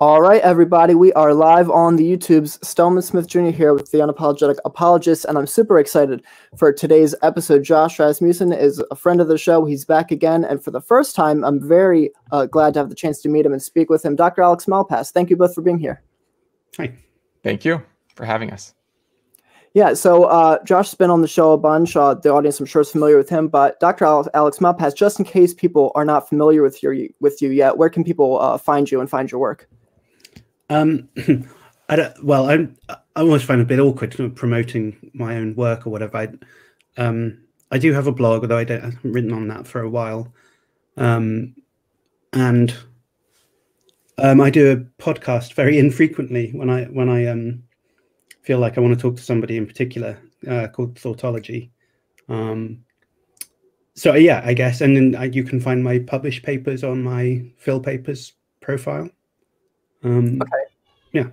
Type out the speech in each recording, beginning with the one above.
All right, everybody, we are live on the YouTube's Stelman Smith Jr. here with the Unapologetic Apologist, and I'm super excited for today's episode. Josh Rasmussen is a friend of the show. He's back again, and for the first time, I'm very uh, glad to have the chance to meet him and speak with him. Dr. Alex Malpass, thank you both for being here. Hi. Thank you for having us. Yeah, so uh, Josh's been on the show a bunch. Uh, the audience, I'm sure, is familiar with him. But Dr. Alex Malpass, just in case people are not familiar with your with you yet, where can people uh, find you and find your work? Um, I don't. Well, I'm. I almost find it a bit awkward promoting my own work or whatever. I, um, I do have a blog, although I don't. I haven't written on that for a while. Um, and um, I do a podcast very infrequently when I when I um feel like I want to talk to somebody in particular uh, called Thoughtology. Um, so yeah, I guess, and then uh, you can find my published papers on my Phil Papers profile. Um, okay. Yeah.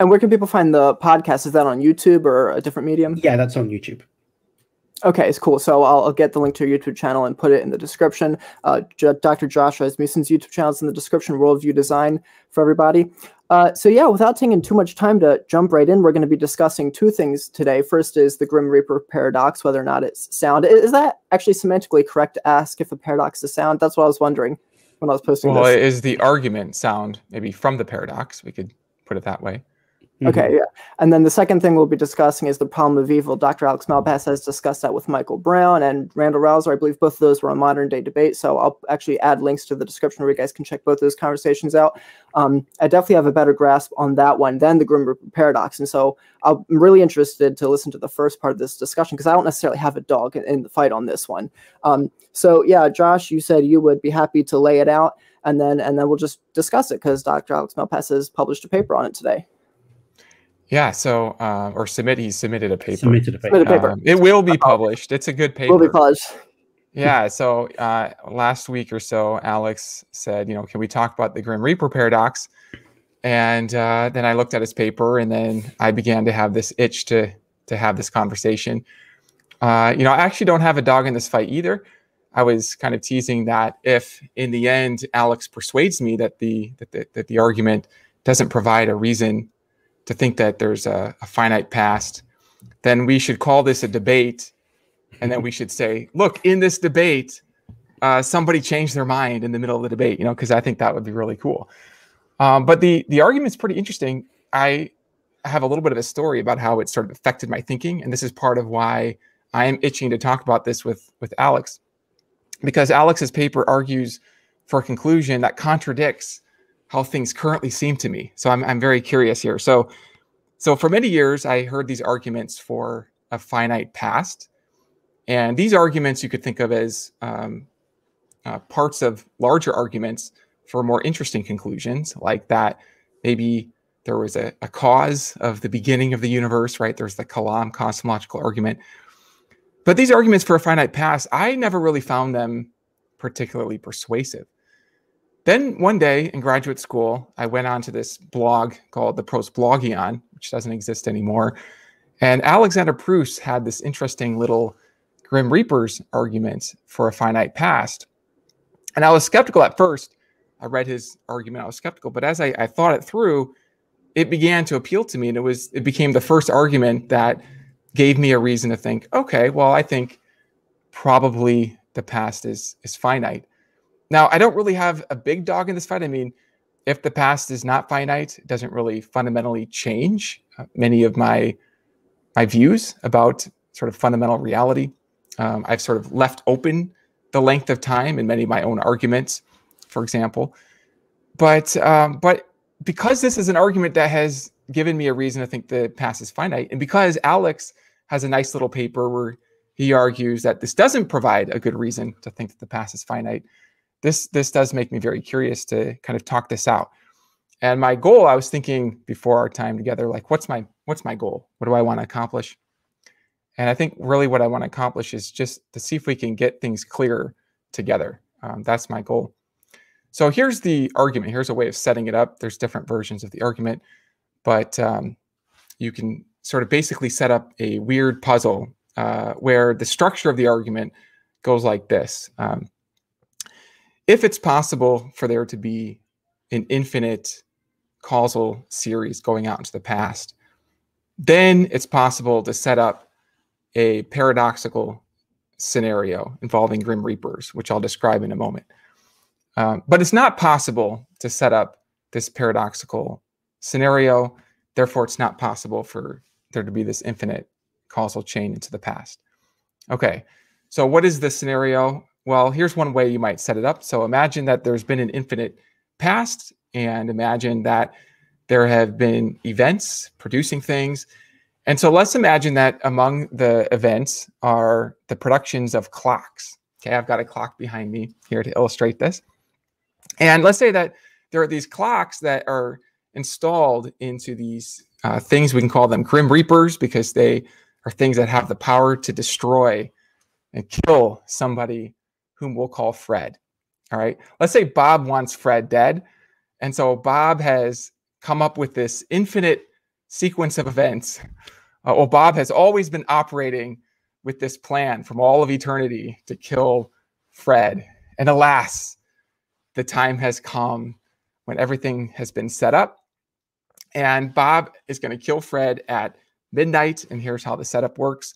And where can people find the podcast? Is that on YouTube or a different medium? Yeah, that's on YouTube. Okay, it's cool. So I'll, I'll, get the link to your YouTube channel and put it in the description. Uh, J- Dr. Josh Rasmussen's YouTube channel is in the description, Worldview Design for everybody. Uh, so yeah, without taking too much time to jump right in, we're going to be discussing two things today. First is the Grim Reaper paradox, whether or not it's sound. Is that actually semantically correct to ask if a paradox is sound? That's what I was wondering when I was posting well, this. is the argument sound maybe from the paradox? We could put it that way. Okay, mm-hmm. yeah. And then the second thing we'll be discussing is the problem of evil. Dr. Alex Malpass has discussed that with Michael Brown and Randall Rauser. I believe both of those were on modern day debate. So I'll actually add links to the description where you guys can check both those conversations out. Um, I definitely have a better grasp on that one than the Grim paradox. And so I'm really interested to listen to the first part of this discussion because I don't necessarily have a dog in, in the fight on this one. Um, so yeah, Josh, you said you would be happy to lay it out and then and then we'll just discuss it because Dr. Alex Malpass has published a paper on it today. Yeah, so uh, or submit. He submitted a paper. Submitted a paper. Submitted a paper. Um, it will be published. It's a good paper. Will be published. Yeah. So uh, last week or so, Alex said, you know, can we talk about the Grim Reaper paradox? And uh, then I looked at his paper, and then I began to have this itch to to have this conversation. Uh, you know, I actually don't have a dog in this fight either. I was kind of teasing that if in the end Alex persuades me that the that the, that the argument doesn't provide a reason to think that there's a, a finite past, then we should call this a debate. And then we should say, look, in this debate, uh, somebody changed their mind in the middle of the debate, you know, because I think that would be really cool. Um, but the the argument's pretty interesting. I have a little bit of a story about how it sort of affected my thinking, and this is part of why I am itching to talk about this with with Alex, because Alex's paper argues for a conclusion that contradicts how things currently seem to me. So I'm, I'm very curious here. So, so for many years, I heard these arguments for a finite past. And these arguments you could think of as um, uh, parts of larger arguments for more interesting conclusions, like that maybe there was a, a cause of the beginning of the universe, right? There's the Kalam cosmological argument. But these arguments for a finite past, I never really found them particularly persuasive. Then one day in graduate school, I went on to this blog called the Prosblogion, which doesn't exist anymore. And Alexander Pruss had this interesting little Grim Reapers argument for a finite past. And I was skeptical at first. I read his argument, I was skeptical, but as I, I thought it through, it began to appeal to me. And it was it became the first argument that gave me a reason to think, okay, well, I think probably the past is is finite. Now, I don't really have a big dog in this fight. I mean, if the past is not finite, it doesn't really fundamentally change uh, many of my my views about sort of fundamental reality. Um, I've sort of left open the length of time in many of my own arguments, for example. But um, but because this is an argument that has given me a reason to think the past is finite, and because Alex has a nice little paper where he argues that this doesn't provide a good reason to think that the past is finite, this this does make me very curious to kind of talk this out. And my goal, I was thinking before our time together, like, what's my what's my goal? What do I want to accomplish? And I think really what I want to accomplish is just to see if we can get things clearer together. Um, that's my goal. So here's the argument. Here's a way of setting it up. There's different versions of the argument, but um, you can sort of basically set up a weird puzzle uh, where the structure of the argument goes like this. Um, if it's possible for there to be an infinite causal series going out into the past, then it's possible to set up a paradoxical scenario involving Grim Reapers, which I'll describe in a moment. Um, but it's not possible to set up this paradoxical scenario. Therefore, it's not possible for there to be this infinite causal chain into the past. Okay, so what is the scenario? Well, here's one way you might set it up. So imagine that there's been an infinite past, and imagine that there have been events producing things. And so let's imagine that among the events are the productions of clocks. Okay, I've got a clock behind me here to illustrate this. And let's say that there are these clocks that are installed into these uh, things. We can call them Grim Reapers because they are things that have the power to destroy and kill somebody whom we'll call Fred. All right. Let's say Bob wants Fred dead. And so Bob has come up with this infinite sequence of events. Uh, well, Bob has always been operating with this plan from all of eternity to kill Fred. And alas, the time has come when everything has been set up. And Bob is going to kill Fred at midnight. And here's how the setup works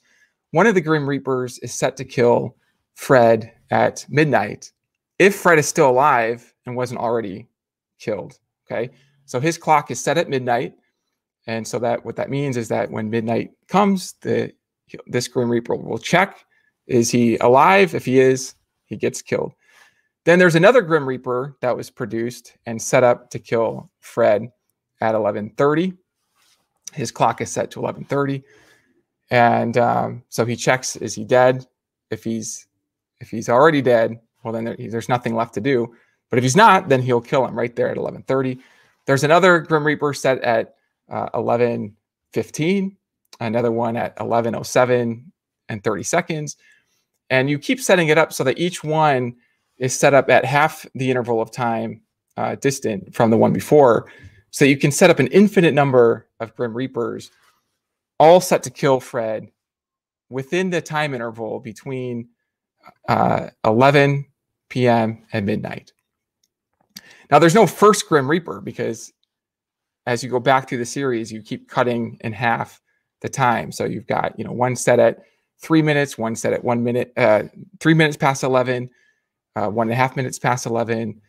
one of the Grim Reapers is set to kill Fred at midnight if Fred is still alive and wasn't already killed. Okay. So his clock is set at midnight. And so that what that means is that when midnight comes, the this Grim Reaper will check is he alive? If he is, he gets killed. Then there's another Grim Reaper that was produced and set up to kill Fred at 11:30. His clock is set to 11:30, and um, so he checks: is he dead? If he's if he's already dead, well then there, there's nothing left to do. But if he's not, then he'll kill him right there at 11:30. There's another Grim Reaper set at uh, 11:15, another one at 11:07 and 30 seconds, and you keep setting it up so that each one is set up at half the interval of time uh, distant from the one before. So you can set up an infinite number of Grim Reapers, all set to kill Fred within the time interval between uh, 11 p.m. and midnight. Now, there's no first Grim Reaper because as you go back through the series, you keep cutting in half the time. So you've got, you know, one set at three minutes, one set at one minute, uh, three minutes past 11, uh, one and a half minutes past 11,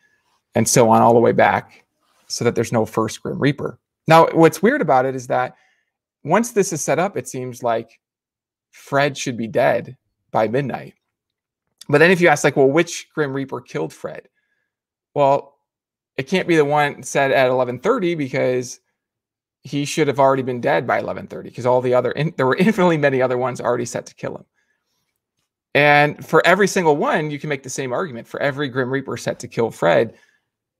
and so on all the way back so that there's no first Grim Reaper. Now, what's weird about it is that once this is set up, it seems like Fred should be dead by midnight. But then if you ask, like, well, which Grim Reaper killed Fred? Well, it can't be the one said at 11:30 because he should have already been dead by 11:30 because all the other in, there were infinitely many other ones already set to kill him. And for every single one, you can make the same argument. For every Grim Reaper set to kill Fred,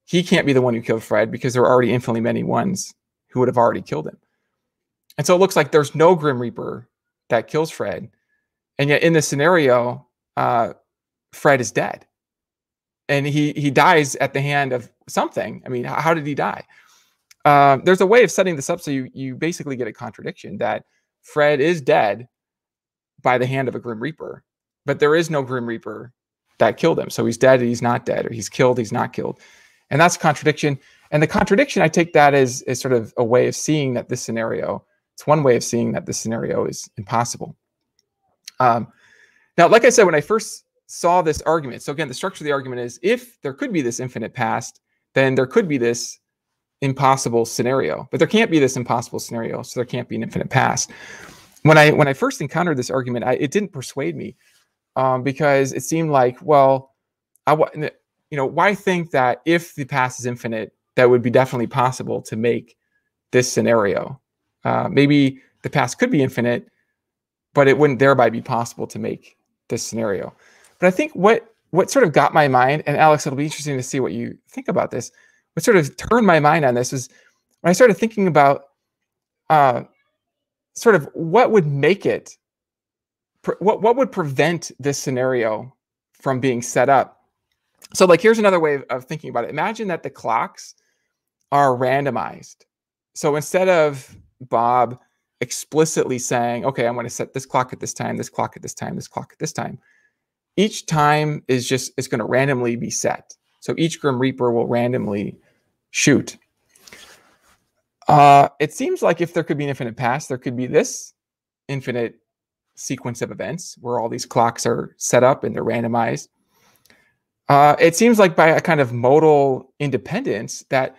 he can't be the one who killed Fred because there are already infinitely many ones who would have already killed him. And so it looks like there's no Grim Reaper that kills Fred. And yet in this scenario, uh, Fred is dead. And he he dies at the hand of something. I mean, how, did he die? Uh, there's a way of setting this up so you you basically get a contradiction that Fred is dead by the hand of a Grim Reaper, but there is no Grim Reaper that killed him. So he's dead, he's not dead, or he's killed, he's not killed. And that's contradiction. And the contradiction, I take that as, as sort of a way of seeing that this scenario, it's one way of seeing that this scenario is impossible. Um, now, like I said, when I first saw this argument, so again, the structure of the argument is if there could be this infinite past, then there could be this impossible scenario, but there can't be this impossible scenario, so there can't be an infinite past. When I when I first encountered this argument, I, it didn't persuade me um, because it seemed like, well, I you know, why think that if the past is infinite, that would be definitely possible to make this scenario? Uh, maybe the past could be infinite, but it wouldn't thereby be possible to make this scenario. But I think what what sort of got my mind, and Alex, it'll be interesting to see what you think about this. What sort of turned my mind on this is when I started thinking about uh, sort of what would make it what what would prevent this scenario from being set up? So, like, here's another way of, of thinking about it. Imagine that the clocks are randomized. So instead of Bob explicitly saying, "Okay, I'm going to set this clock at this time, this clock at this time, this clock at this time," each time is just it's going to randomly be set. So each Grim Reaper will randomly shoot. Uh, it seems like if there could be an infinite past, there could be this infinite sequence of events where all these clocks are set up and they're randomized. Uh, it seems like by a kind of modal independence that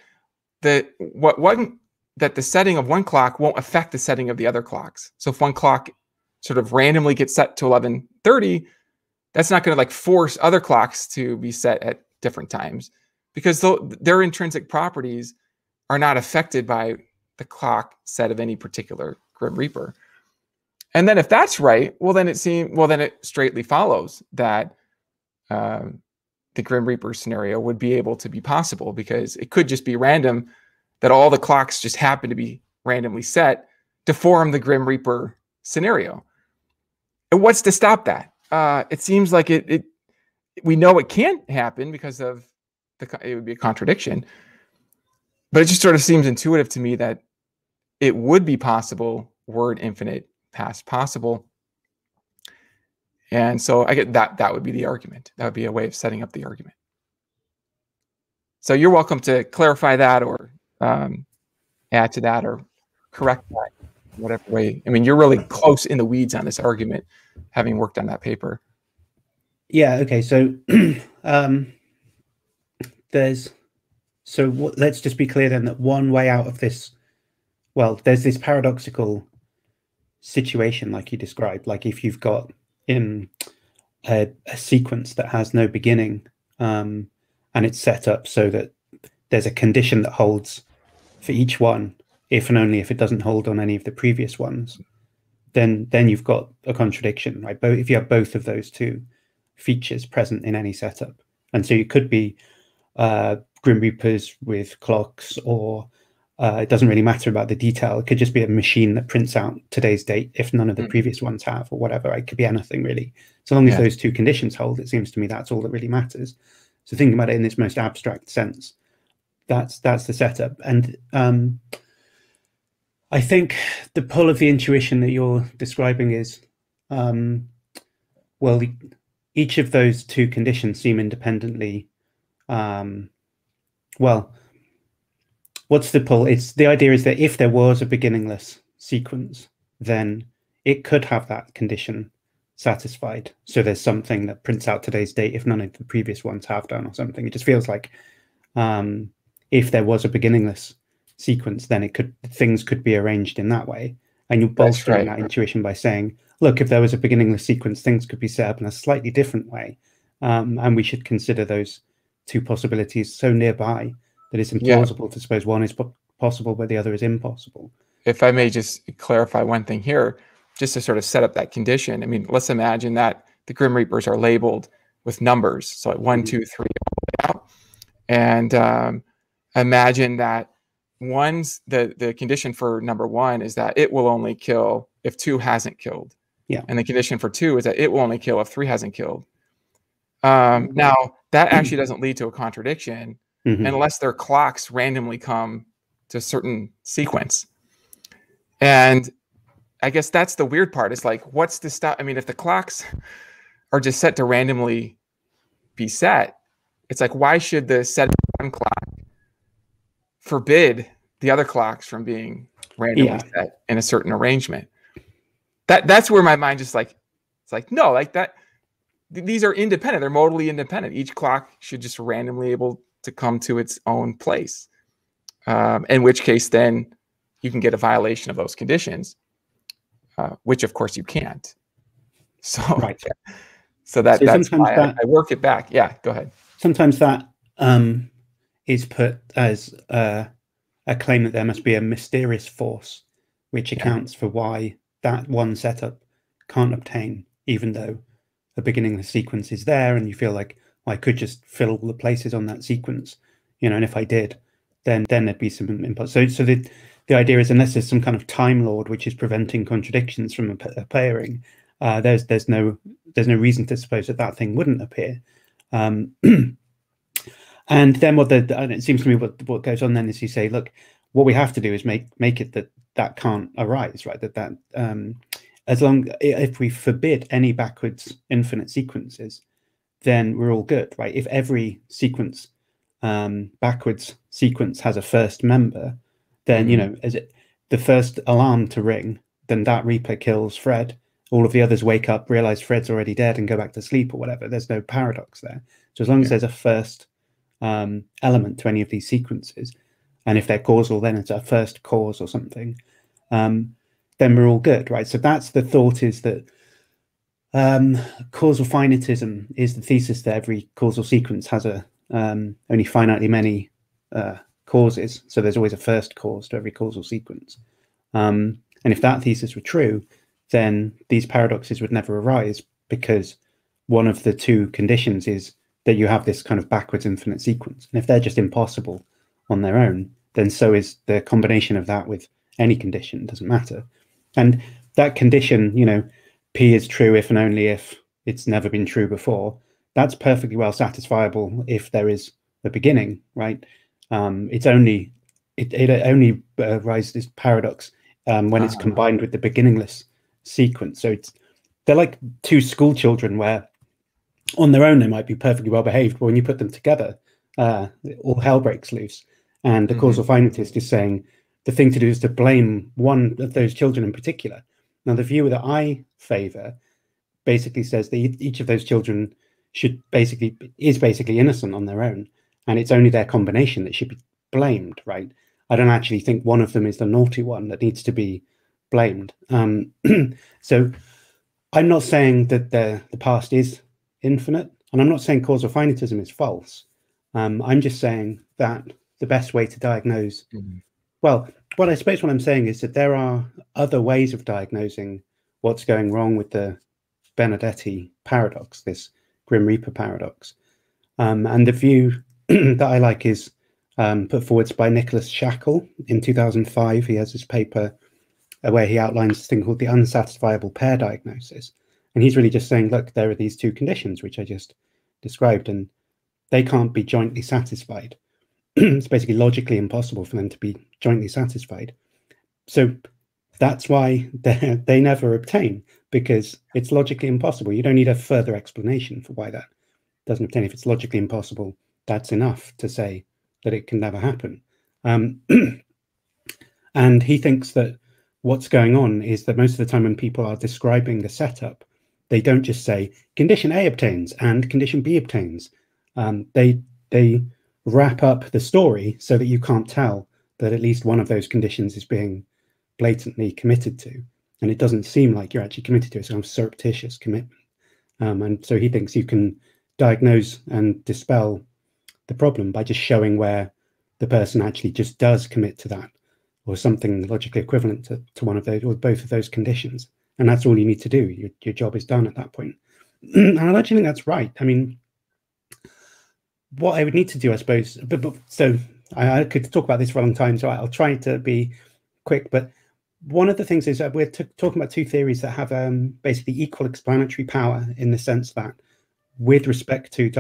the what one that the setting of one clock won't affect the setting of the other clocks. So if one clock sort of randomly gets set to 11:30, that's not going to like force other clocks to be set at different times because their intrinsic properties are not affected by the clock set of any particular Grim Reaper. And then if that's right, well then it seems well then it straightly follows that um, the Grim Reaper scenario would be able to be possible because it could just be random that all the clocks just happen to be randomly set to form the Grim Reaper scenario. And what's to stop that? Uh, it seems like it, it we know it can't happen because of the it would be a contradiction. But it just sort of seems intuitive to me that it would be possible were an infinite past possible. And so I get that that would be the argument. That would be a way of setting up the argument. So you're welcome to clarify that or um, add to that or correct that whatever way. I mean, you're really close in the weeds on this argument, having worked on that paper. Yeah. Okay. So um, there's so let's just be clear then that one way out of this, well, there's this paradoxical situation like you described. Like if you've got in a, a sequence that has no beginning, um, and it's set up so that there's a condition that holds for each one, if and only if it doesn't hold on any of the previous ones, then then you've got a contradiction, right? Both if you have both of those two features present in any setup, and so you could be uh, Grim Reapers with clocks, or uh, it doesn't really matter about the detail. It could just be a machine that prints out today's date if none of the mm. previous ones have, or whatever. It could be anything really. So long as yeah. those two conditions hold, it seems to me that's all that really matters. So thinking about it in this most abstract sense, that's that's the setup. And um, I think the pull of the intuition that you're describing is, um, well, each of those two conditions seem independently um, well, what's the pull? It's the idea is that if there was a beginningless sequence, then it could have that condition satisfied. So there's something that prints out today's date if none of the previous ones have done or something. It just feels like um, if there was a beginningless sequence, then it could things could be arranged in that way. And you're bolstering right. that intuition by saying, look, if there was a beginningless sequence, things could be set up in a slightly different way. Um, and we should consider those two possibilities so nearby that it's implausible yeah. to suppose one is po- possible but the other is impossible. If I may just clarify one thing here, just to sort of set up that condition. I mean, let's imagine that the Grim Reapers are labeled with numbers, so like one, mm-hmm. two, three, all the way out, and um, imagine that one's the the condition for number one is that it will only kill if two hasn't killed. Yeah. And the condition for two is that it will only kill if three hasn't killed. Um, now that actually doesn't lead to a contradiction mm-hmm. unless their clocks randomly come to a certain sequence. And I guess that's the weird part. It's like, what's the stop? I mean, if the clocks are just set to randomly be set, it's like, why should the set one clock forbid the other clocks from being randomly yeah. set in a certain arrangement? That that's where my mind just like, it's like, no, like that these are independent. They're modally independent. Each clock should just randomly able to come to its own place. Um, in which case, then you can get a violation of those conditions, uh, which of course you can't. So, right. so that so that's why that, I, I, work it back. Yeah, go ahead. Sometimes that um, is put as uh, a claim that there must be a mysterious force which accounts yeah. for why that one setup can't obtain, even though the beginning of the sequence is there and you feel like well, I could just fill all the places on that sequence, you know, and if I did, then then there'd be some input. So so the the idea is unless there's some kind of time lord which is preventing contradictions from appearing, uh, there's there's no there's no reason to suppose that that thing wouldn't appear. Um, and then what the and it seems to me what what goes on then is you say, look, what we have to do is make make it that that can't arise, right? That that um, as long if we forbid any backwards infinite sequences, then we're all good, right? If every sequence um, backwards sequence has a first member, then you Mhm. know, as it the first alarm to ring, then that Reaper kills Fred. All of the others wake up, realize Fred's already dead, and go back to sleep or whatever. There's no paradox there. So as long as there's a first um, element to any of these sequences, and if they're causal, then it's a first cause or something. Um, then we're all good, right? So that's the thought: is that um, causal finitism is the thesis that every causal sequence has a um, only finitely many uh, causes. So there's always a first cause to every causal sequence. Um, and if that thesis were true, then these paradoxes would never arise because one of the two conditions is that you have this kind of backwards infinite sequence. And if they're just impossible on their own, then so is the combination of that with any condition, doesn't matter. And that condition, you know, P is true if and only if it's never been true before. That's perfectly well satisfiable if there is a beginning, right? Um, it's only it, it only uh, rises paradox um, when it's Ah. combined with the beginningless sequence. So it's they're like two school children where on their own they might be perfectly well behaved, but when you put them together, uh, all hell breaks loose. And the Mhm. causal finitist is saying the thing to do is to blame one of those children in particular. Now, the view that I favor basically says that each of those children should basically is basically innocent on their own, and it's only their combination that should be blamed, right? I don't actually think one of them is the naughty one that needs to be blamed. Um, so, I'm not saying that the the past is infinite, and I'm not saying causal finitism is false. Um, I'm just saying that the best way to diagnose Mhm. well, what I suppose what I'm saying is that there are other ways of diagnosing what's going wrong with the Benardete paradox, this Grim Reaper paradox. Um, and the view that I like is um, put forwards by Nicholas Shackel in 2005. He has this paper uh, where he outlines this thing called the unsatisfiable pair diagnosis. And he's really just saying, look, there are these two conditions which I just described, and they can't be jointly satisfied. it's basically logically impossible for them to be jointly satisfied. So that's why they, never obtain because it's logically impossible. You don't need a further explanation for why that doesn't obtain. If it's logically impossible, that's enough to say that it can never happen. Um, and he thinks that what's going on is that most of the time when people are describing the setup, they don't just say condition A obtains and condition B obtains. Um, they they wrap up the story so that you can't tell that at least one of those conditions is being blatantly committed to. And it doesn't seem like you're actually committed to it. It's kind of surreptitious commitment. Um, and so he thinks you can diagnose and dispel the problem by just showing where the person actually just does commit to that or something logically equivalent to, to one of those or both of those conditions. And that's all you need to do. Your, your job is done at that point. and I actually think that's right. I mean, what I would need to do, I suppose, but, but so I, I, could talk about this for a long time, so I'll try to be quick. But one of the things is that we're talking about two theories that have um, basically equal explanatory power in the sense that, with respect to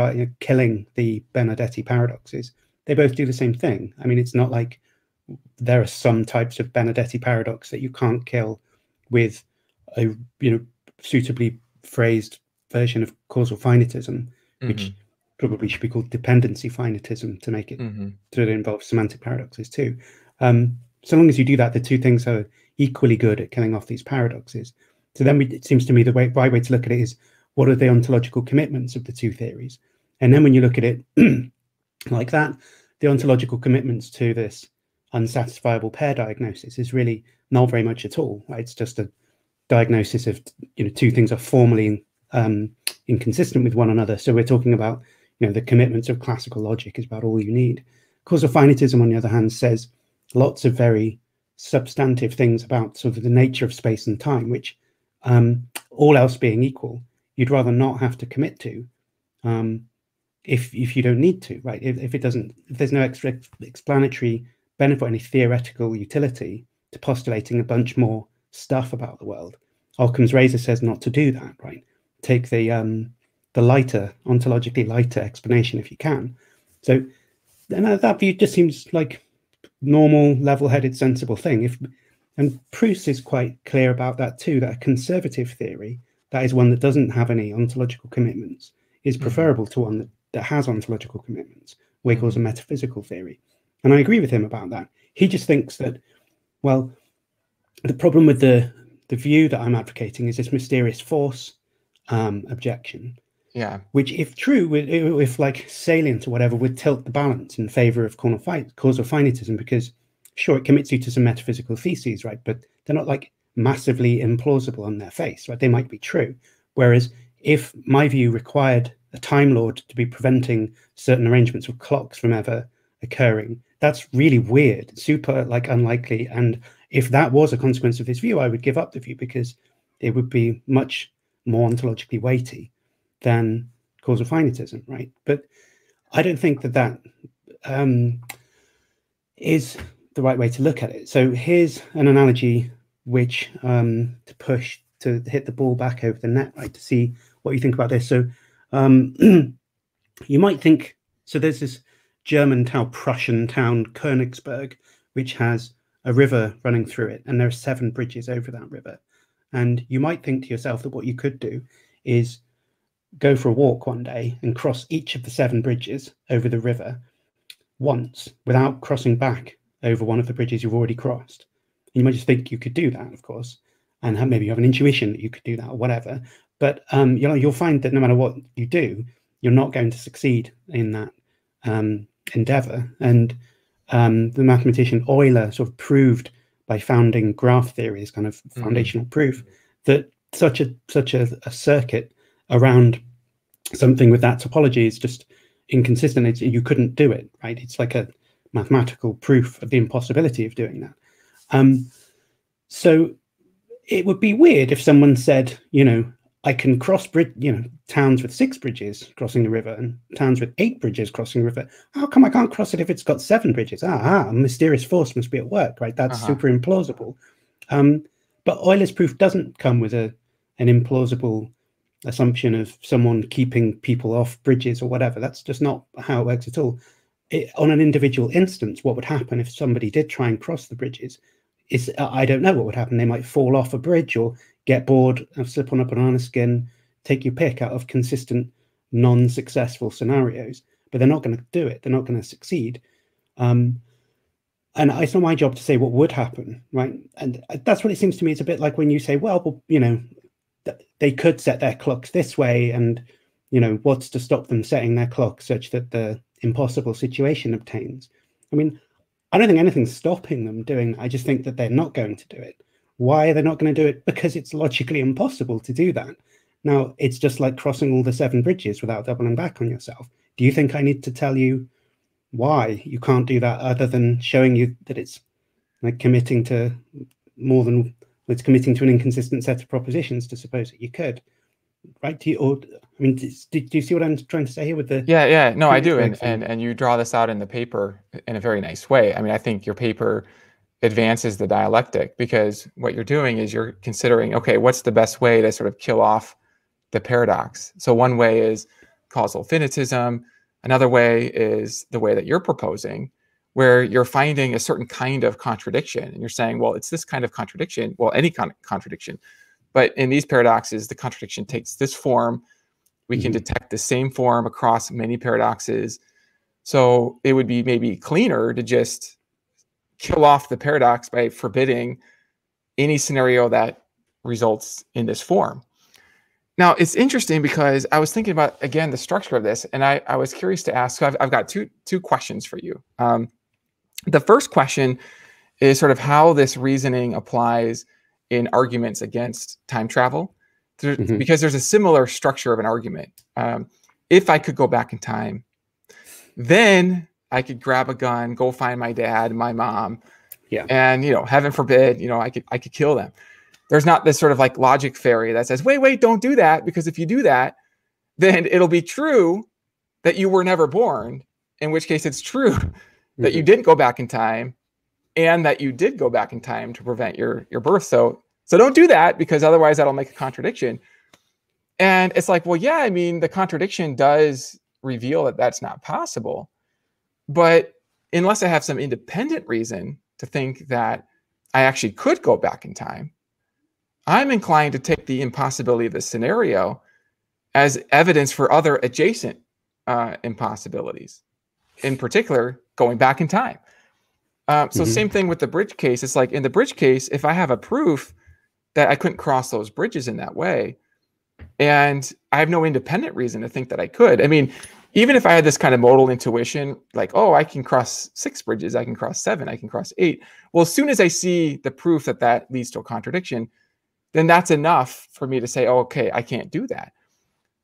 killing the Benardete paradoxes, they both do the same thing. I mean, it's not like there are some types of Benardete paradox that you can't kill with a you know suitably phrased version of causal finitism, which Mhm. probably should be called dependency finitism to make it Mhm. so it involves semantic paradoxes too. Um, so long as you do that, the two things are equally good at killing off these paradoxes. So then we, it seems to me the way, right way to look at it is what are the ontological commitments of the two theories? And then when you look at it like that, the ontological commitments to this unsatisfiable pair diagnosis is really not very much at all. Right? It's just a diagnosis of you know two things are formally um, inconsistent with one another. So we're talking about you know the commitments of classical logic is about all you need. Causal finitism, on the other hand, says lots of very substantive things about sort of the nature of space and time, which um, all else being equal, you'd rather not have to commit to um, if if you don't need to, right? If, if it doesn't, if there's no extra explanatory benefit, any theoretical utility to postulating a bunch more stuff about the world, Occam's razor says not to do that, right? Take the um, the lighter, ontologically lighter explanation if you can. So, and that view just seems like normal, level-headed, sensible thing. If and Pruss is quite clear about that too. That a conservative theory, that is one that doesn't have any ontological commitments, is preferable to one that, that has ontological commitments. Calls a metaphysical theory. And I agree with him about that. He just thinks that, well, the problem with the the view that I'm advocating is this mysterious force um, objection. Yeah. Which, if true, if like salient or whatever, would tilt the balance in favor of causal finitism because, sure, it commits you to some metaphysical theses, right? But they're not like massively implausible on their face, right? They might be true. Whereas if my view required a Time Lord to be preventing certain arrangements of clocks from ever occurring, that's really weird, super like unlikely. And if that was a consequence of this view, I would give up the view because it would be much more ontologically weighty than causal finitism, right? But I don't think that that um, is the right way to look at it. So here's an analogy which um, to push to hit the ball back over the net, right? To see what you think about this. So um, you might think so. There's this German town, Prussian town, Königsberg, which has a river running through it, and there are seven bridges over that river. And you might think to yourself that what you could do is go for a walk one day and cross each of the seven bridges over the river once without crossing back over one of the bridges you've already crossed. You might just think you could do that, of course, and have, maybe you have an intuition that you could do that or whatever. But um, you know, you'll find that no matter what you do, you're not going to succeed in that um, endeavor. And um, the mathematician Euler sort of proved by founding graph theory as kind of mm-hmm. foundational mm-hmm. proof that such a such a, a, circuit around something with that topology is just inconsistent. It's, you couldn't do it, right? It's like a mathematical proof of the impossibility of doing that. Um, so it would be weird if someone said, you know, I can cross bridge, you know, towns with six bridges crossing the river and towns with eight bridges crossing the river. How come I can't cross it if it's got seven bridges? Ah, ah a mysterious force must be at work, right? That's uh-huh. super implausible. Um, but Euler's proof doesn't come with a an implausible assumption of someone keeping people off bridges or whatever. That's just not how it works at all. It, on an individual instance, what would happen if somebody did try and cross the bridges? Is I don't know what would happen. They might fall off a bridge or get bored, slip on a banana skin, take your pick out of consistent, non-successful scenarios. But they're not going to do it. They're not going to succeed. Um, and it's not my job to say what would happen, right? And that's what it seems to me. It's a bit like when you say, well, you know, they could set their clocks this way, and you know, what's to stop them setting their clock such that the impossible situation obtains? I mean, I don't think anything's stopping them doing. I just think that they're not going to do it. Why are they not going to do it? Because it's logically impossible to do that. Now, it's just like crossing all the seven bridges without doubling back on yourself. Do you think I need to tell you why you can't do that other than showing you that it's like committing to more than it's committing to an inconsistent set of propositions to suppose that you could? Right? Do you, or I mean, do, do you see what I'm trying to say here with the? Yeah, yeah, no, I do, and, and and you draw this out in the paper in a very nice way. I mean, I think your paper advances the dialectic because what you're doing is you're considering, okay, what's the best way to sort of kill off the paradox? So one way is causal finitism. Another way is the way that you're proposing, where you're finding a certain kind of contradiction and you're saying, well, it's this kind of contradiction, well, any kind of contradiction. But in these paradoxes, the contradiction takes this form. We mm-hmm. can detect the same form across many paradoxes. So it would be maybe cleaner to just kill off the paradox by forbidding any scenario that results in this form. Now, it's interesting because I was thinking about, again, the structure of this, and I, I was curious to ask. So I've, I've got two, two questions for you. Um, the first question is sort of how this reasoning applies in arguments against time travel, there, mm-hmm. because there's a similar structure of an argument. Um, if I could go back in time, then I could grab a gun, go find my dad, my mom, yeah, and you know, heaven forbid, you know, I could I could kill them. There's not this sort of like logic fairy that says, wait, wait, don't do that because if you do that, then it'll be true that you were never born. In which case, it's true that you mm-hmm. didn't go back in time, and that you did go back in time to prevent your your birth. So so don't do that because otherwise that'll make a contradiction. And it's like, well, yeah, I mean, the contradiction does reveal that that's not possible. But unless I have some independent reason to think that I actually could go back in time, I'm inclined to take the impossibility of the scenario as evidence for other adjacent uh, impossibilities, in particular, going back in time. Uh, so Mhm. same thing with the bridge case. It's like in the bridge case, if I have a proof that I couldn't cross those bridges in that way, and I have no independent reason to think that I could. I mean, even if I had this kind of modal intuition, like, oh, I can cross six bridges, I can cross seven, I can cross eight. Well, as soon as I see the proof that that leads to a contradiction, then that's enough for me to say, oh, okay, I can't do that.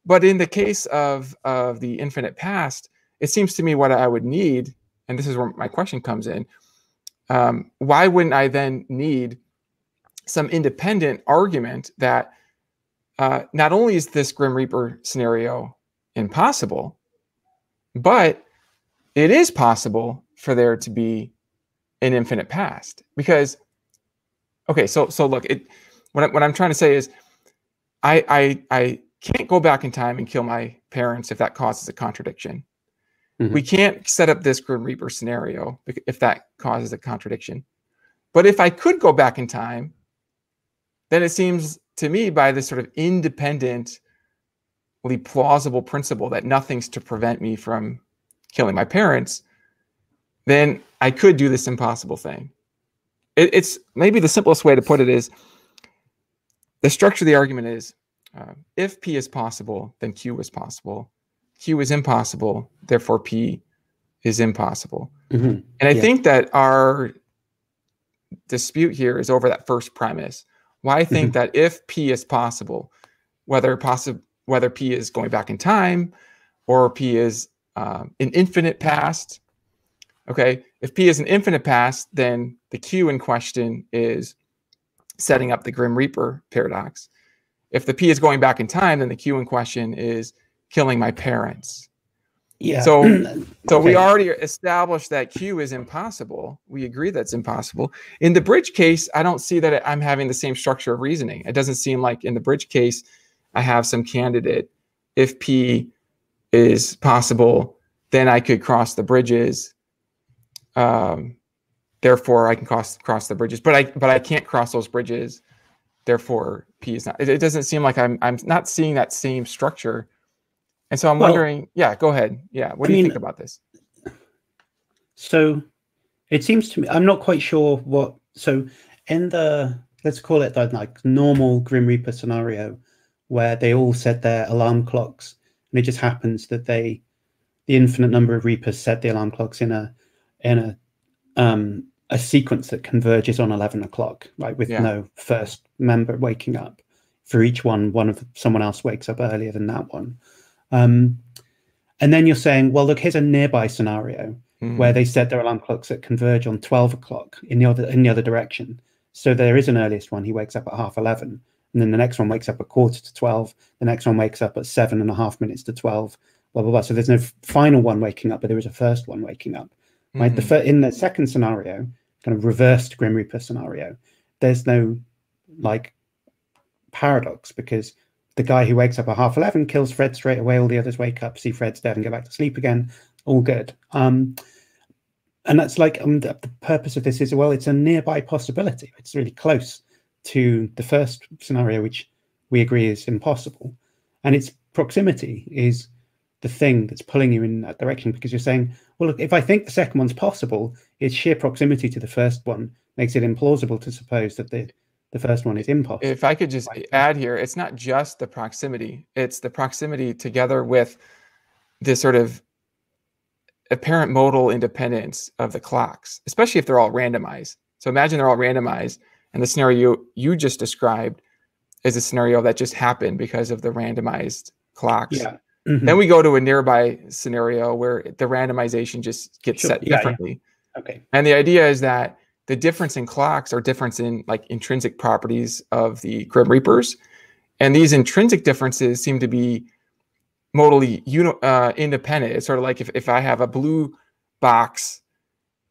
But in the case of of the infinite past, it seems to me what I would need, and this is where my question comes in. Um, why wouldn't I then need some independent argument that uh, not only is this Grim Reaper scenario impossible, but it is possible for there to be an infinite past because okay so so look it what, I, what i'm trying to say is I, I i can't go back in time and kill my parents if that causes a contradiction Mhm. we can't set up this grim reaper scenario if that causes a contradiction but if i could go back in time then it seems to me by this sort of independently plausible principle that nothing's to prevent me from killing my parents, then I could do this impossible thing. It, it's maybe the simplest way to put it is the structure of the argument is uh, if P is possible, then Q is possible. Q is impossible, therefore P is impossible. Mhm. And I Yeah. think that our dispute here is over that first premise. Why I think that if P is possible, whether possible whether P is going back in time or P is um, an infinite past. Okay, if P is an infinite past, then the Q in question is setting up the Grim Reaper paradox. If the P is going back in time, then the Q in question is killing my parents. Yeah. So- So we already established that Q is impossible. We agree that's impossible. In the bridge case, I don't see that I'm having the same structure of reasoning. It doesn't seem like in the bridge case, I have some candidate. If P is possible, then I could cross the bridges. Um, therefore, I can cross cross the bridges, but I but I can't cross those bridges. Therefore, P is not. It, it doesn't seem like I'm I'm not seeing that same structure. And so I'm Well- wondering. Yeah, go ahead. Yeah, what I do you think about this? So it seems to me I'm not quite sure what so in the let's call it the like normal Grim Reaper scenario where they all set their alarm clocks and it just happens that they the infinite number of Reapers set the alarm clocks in a in a um a sequence that converges on 11 o'clock right with Yeah. no first member waking up for each one one of someone else wakes up earlier than that one um and then you're saying well look here's a nearby scenario Mhm. where they set their alarm clocks that converge on 12 o'clock in the other in the other direction. So there is an earliest one. He wakes up at half 11, and then the next one wakes up at quarter to 12. The next one wakes up at seven and a half minutes to 12. Blah blah blah. So there's no final one waking up, but there is a first one waking up. Right. The Mhm. fir- in the second scenario, kind of reversed Grim Reaper scenario, there's no like paradox because the guy who wakes up at half 11 kills Fred straight away. All the others wake up, see Fred's dead, and go back to sleep again. All good. Um, and that's like um, the, the purpose of this is well, it's a nearby possibility. It's really close to the first scenario, which we agree is impossible. And its proximity is the thing that's pulling you in that direction because you're saying, well, look, if I think the second one's possible, its sheer proximity to the first one makes it implausible to suppose that the, the first one is impossible. if I could just add here, it's not just the proximity, it's the proximity together with this sort of apparent modal independence of the clocks, especially if they're all randomized. So imagine they're all randomized, and the scenario you just described is a scenario that just happened because of the randomized clocks. yeah. Mhm. Then we go to a nearby scenario where the randomization just gets Sure. set Yeah, yeah. differently. Okay. And the idea is that the difference in clocks are difference in like intrinsic properties of the Grim Reapers. And these intrinsic differences seem to be modally uni- uh, independent. It's sort of like if, if I have a blue box,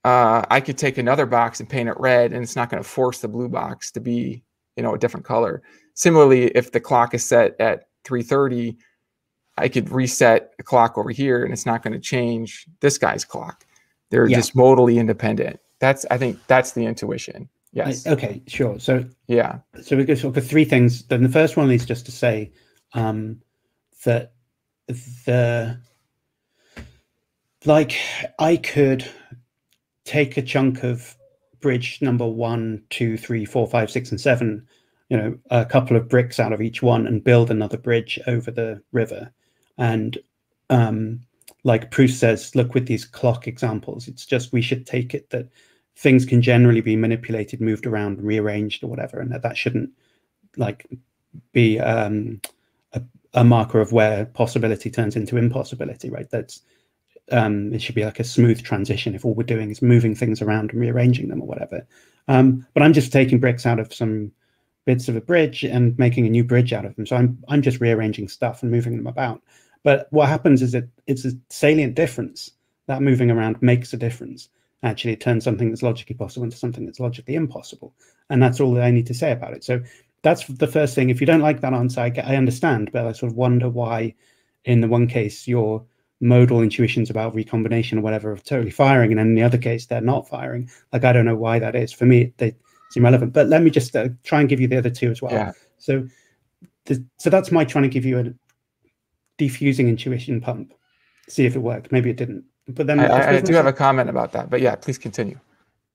uh, I could take another box and paint it red, and it's not going to force the blue box to be, you know, a different color. Similarly, if the clock is set at 3:30, I could reset a clock over here, and it's not going to change this guy's clock. They're Yeah. just modally independent. That's I think that's the intuition. Yes. I- okay. Sure. So yeah. so we go sort of three things. Then the first one is just to say um, that the like I could take a chunk of bridge number one, two, three, four, five, six, and seven, you know, a couple of bricks out of each one and build another bridge over the river. And um, like Pruss says, look with these clock examples, it's just we should take it that things can generally be manipulated, moved around, rearranged, or whatever, and that that shouldn't like be um, a, a marker of where possibility turns into impossibility, right? That's um, it should be like a smooth transition if all we're doing is moving things around and rearranging them or whatever. Um, but I'm just taking bricks out of some bits of a bridge and making a new bridge out of them. So I'm I'm just rearranging stuff and moving them about. But what happens is that it's a salient difference. That moving around makes a difference. Actually, it turns something that's logically possible into something that's logically impossible. And that's all that I need to say about it. So that's the first thing. If you don't like that answer, I, I understand, but I sort of wonder why, in the one case, your modal intuitions about recombination or whatever are totally firing, and in the other case, they're not firing. Like I don't know why that is. For me, they seem relevant. But let me just uh, try and give you the other two as well. Yeah. So, the, so that's my trying to give you a diffusing intuition pump. See if it worked. Maybe it didn't. But then I, I, I do have a comment about that. But yeah, please continue.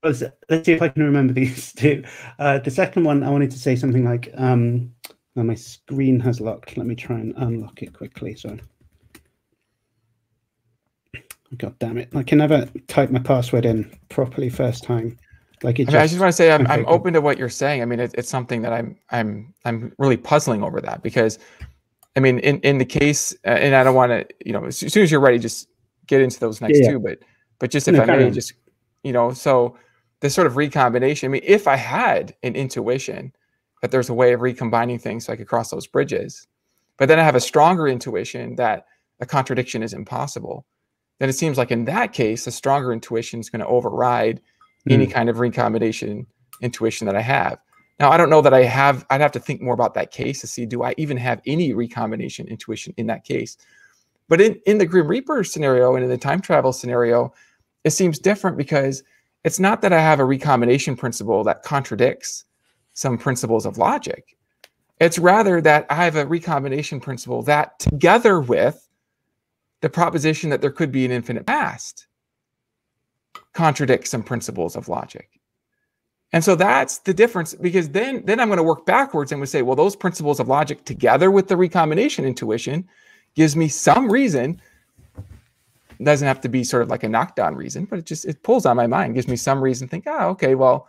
Let's, let's see if I can remember these two. Uh, the second one, I wanted to say something like, um, well, my screen has locked. Let me try and unlock it quickly. So, God damn it! I can never type my password in properly first time. Like it. I, mean, I just want to say I'm, I'm open to what you're saying. I mean, it, it's something that I'm I'm I'm really puzzling over that because, I mean, in in the case, uh, and I don't want to, you know, as soon as you're ready, just get into those next yeah, yeah. two. But but just if no, I may, just you know, so this sort of recombination. I mean, if I had an intuition that there's a way of recombining things so I could cross those bridges, but then I have a stronger intuition that a contradiction is impossible, then it seems like in that case, a stronger intuition is going to override mm. any kind of recombination intuition that I have. Now, I don't know that I have, I'd have to think more about that case to see do I even have any recombination intuition in that case. But in, in the Grim Reaper scenario and in the time travel scenario, it seems different because it's not that I have a recombination principle that contradicts some principles of logic. It's rather that I have a recombination principle that, together with the proposition that there could be an infinite past, contradicts some principles of logic. And so that's the difference because then, then I'm going to work backwards and would say, well, those principles of logic together with the recombination intuition gives me some reason it doesn't have to be sort of like a knockdown reason, but it just it pulls on my mind, gives me some reason to think, oh, okay, well,